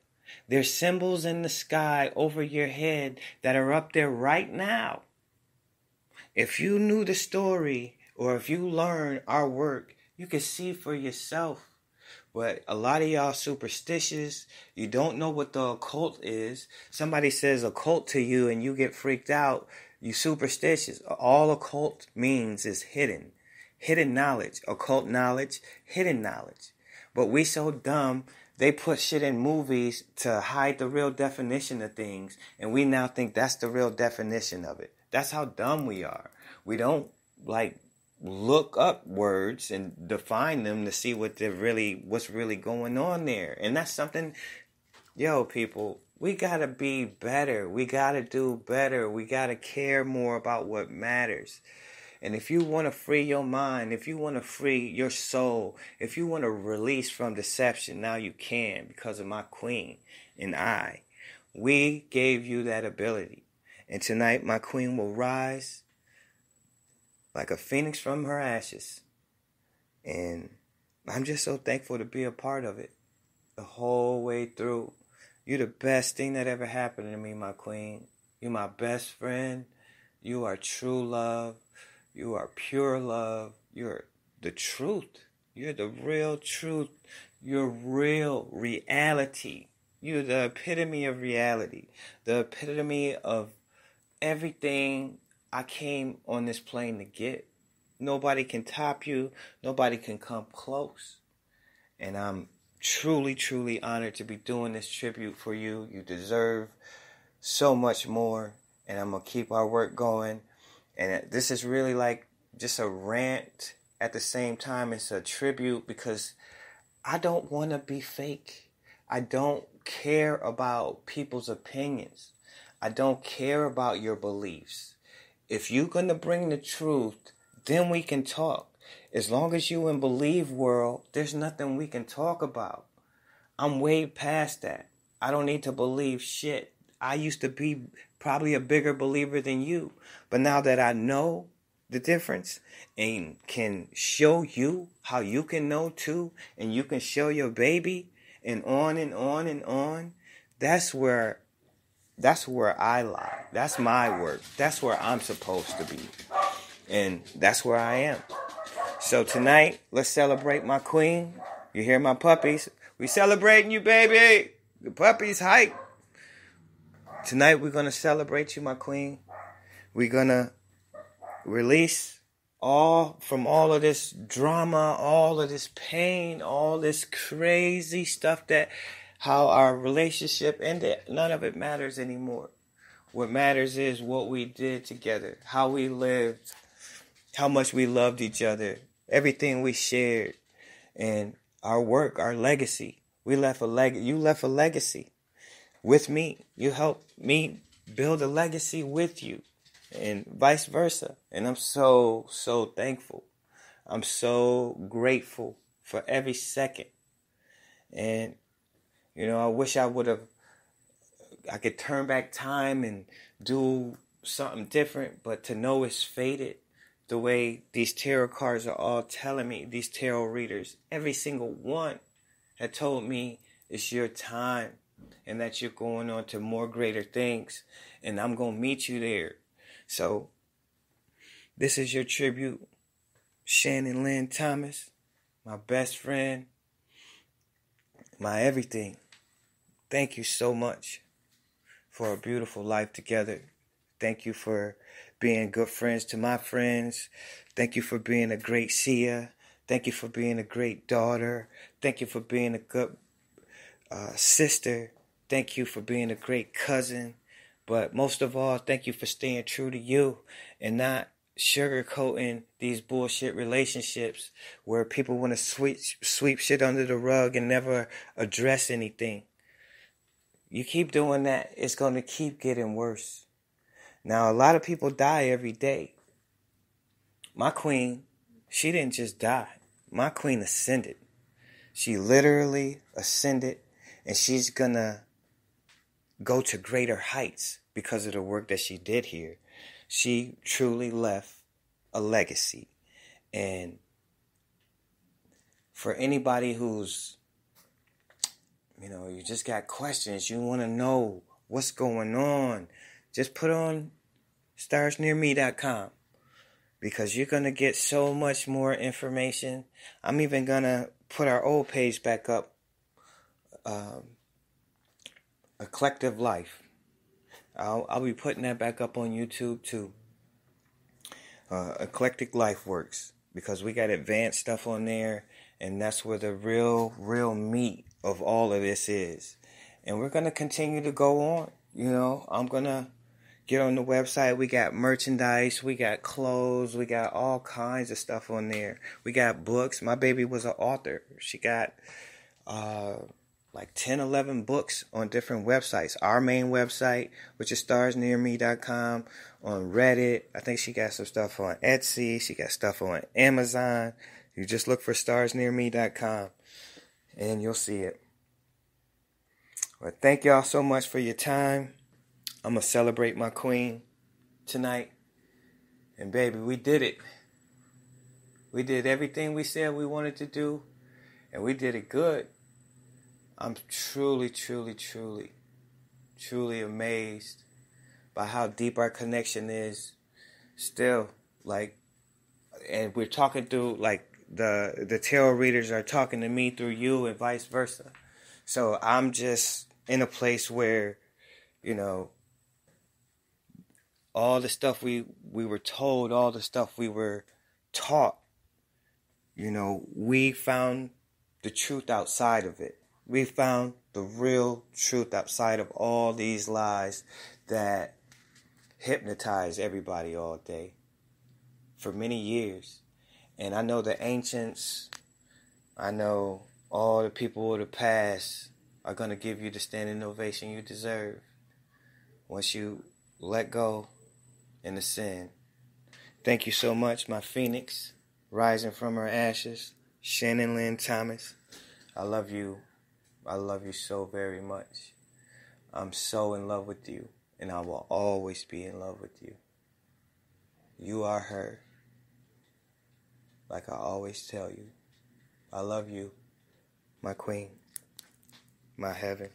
There's symbols in the sky over your head that are up there right now. If you knew the story or if you learn our work, you can see for yourself but a lot of y'all superstitious. You don't know what the occult is. Somebody says occult to you and you get freaked out. You superstitious. All occult means is hidden. Hidden knowledge. Occult knowledge. Hidden knowledge. But we so dumb they put shit in movies to hide the real definition of things and we now think that's the real definition of it that's how dumb we are we don't like look up words and define them to see what they're really what's really going on there. And that's something yo people we gotta be better. We gotta do better. We gotta care more about what matters. And if you want to free your mind if you want to free your soul if you want to release from deception now you can because of my queen and i. We gave you that ability. And tonight my queen will rise like a phoenix from her ashes. And I'm just so thankful to be a part of it the whole way through. You're the best thing that ever happened to me, my queen. You're my best friend. You are true love. You are pure love. You're the truth. You're the real truth. You're real reality. You're the epitome of reality. The epitome of everything I came on this plane to get. Nobody can top you. Nobody can come close. And I'm truly, truly honored to be doing this tribute for you. You deserve so much more. And I'm going to keep our work going. And uh, this is really like just a rant at the same time. It's a tribute because I don't want to be fake. I don't care about people's opinions. I don't care about your beliefs. If you're going to bring the truth, then we can talk. As long as you in believe world, there's nothing we can talk about. I'm way past that. I don't need to believe shit. I used to be probably a bigger believer than you. But now that I know the difference and can show you how you can know too, and you can show your baby, and on and on and on, that's where that's where I lie. That's my work. That's where I'm supposed to be. And that's where I am. So tonight, let's celebrate my queen. You hear my puppies? We celebrating you, baby. The puppies hype. Tonight we're gonna celebrate you, my queen. We're gonna release all from all of this drama, all of this pain, all this crazy stuff that how our relationship ended. None of it matters anymore. What matters is what we did together, how we lived, how much we loved each other, everything we shared, and our work, our legacy. We left a leg. You left a legacy with me. You helped me build a legacy with you, and vice versa. And I'm so so thankful. I'm so grateful for every second. And you know, I wish I would have. I could turn back time and do something different, but to know it's faded the way these tarot cards are all telling me, these tarot readers, every single one had told me it's your time and that you're going on to more greater things and I'm going to meet you there. So, this is your tribute, Shannon Lynn Thomas, my best friend, my everything. Thank you so much for a beautiful life together. Thank you for being good friends to my friends. Thank you for being a great seer. Thank you for being a great daughter. Thank you for being a good uh, sister. Thank you for being a great cousin. But most of all, thank you for staying true to you and not sugarcoating these bullshit relationships where people want to sweep sweep shit under the rug and never address anything. You keep doing that, it's going to keep getting worse. Now, a lot of people die every day. My queen, she didn't just die. My queen ascended. She literally ascended, and she's gonna go to greater heights because of the work that she did here. She truly left a legacy. And for anybody who's, you know, you just got questions, you want to know what's going on, just put on starsnearme.com because you're going to get so much more information. I'm even going to put our old page back up um, Eclectic Life. I'll, I'll be putting that back up on YouTube too. Uh, Eclectic Life Works because we got advanced stuff on there, and that's where the real, real meat of all of this is. And we're going to continue to go on. You know, I'm going to get on the website. We got merchandise, we got clothes, we got all kinds of stuff on there. We got books. My baby was an author. She got uh, like 10, 11 books on different websites. Our main website, which is starsnearme.com, on Reddit. I think she got some stuff on Etsy. She got stuff on Amazon. You just look for starsnearme.com and you'll see it. Well, thank y'all so much for your time. I'm going to celebrate my queen tonight. And baby, we did it. We did everything we said we wanted to do, and we did it good. I'm truly, truly, truly, truly amazed by how deep our connection is still. Like, and we're talking through, like, the, the tarot readers are talking to me through you and vice versa. So I'm just in a place where, you know, all the stuff we, we were told, all the stuff we were taught, you know, we found the truth outside of it. We found the real truth outside of all these lies that hypnotize everybody all day for many years. And I know the ancients, I know all the people of the past are going to give you the standing ovation you deserve once you let go and ascend. Thank you so much, my phoenix, rising from her ashes, Shannon Lynn Thomas. I love you. I love you so very much. I'm so in love with you, and I will always be in love with you. You are her. Like I always tell you, I love you, my queen, my heaven.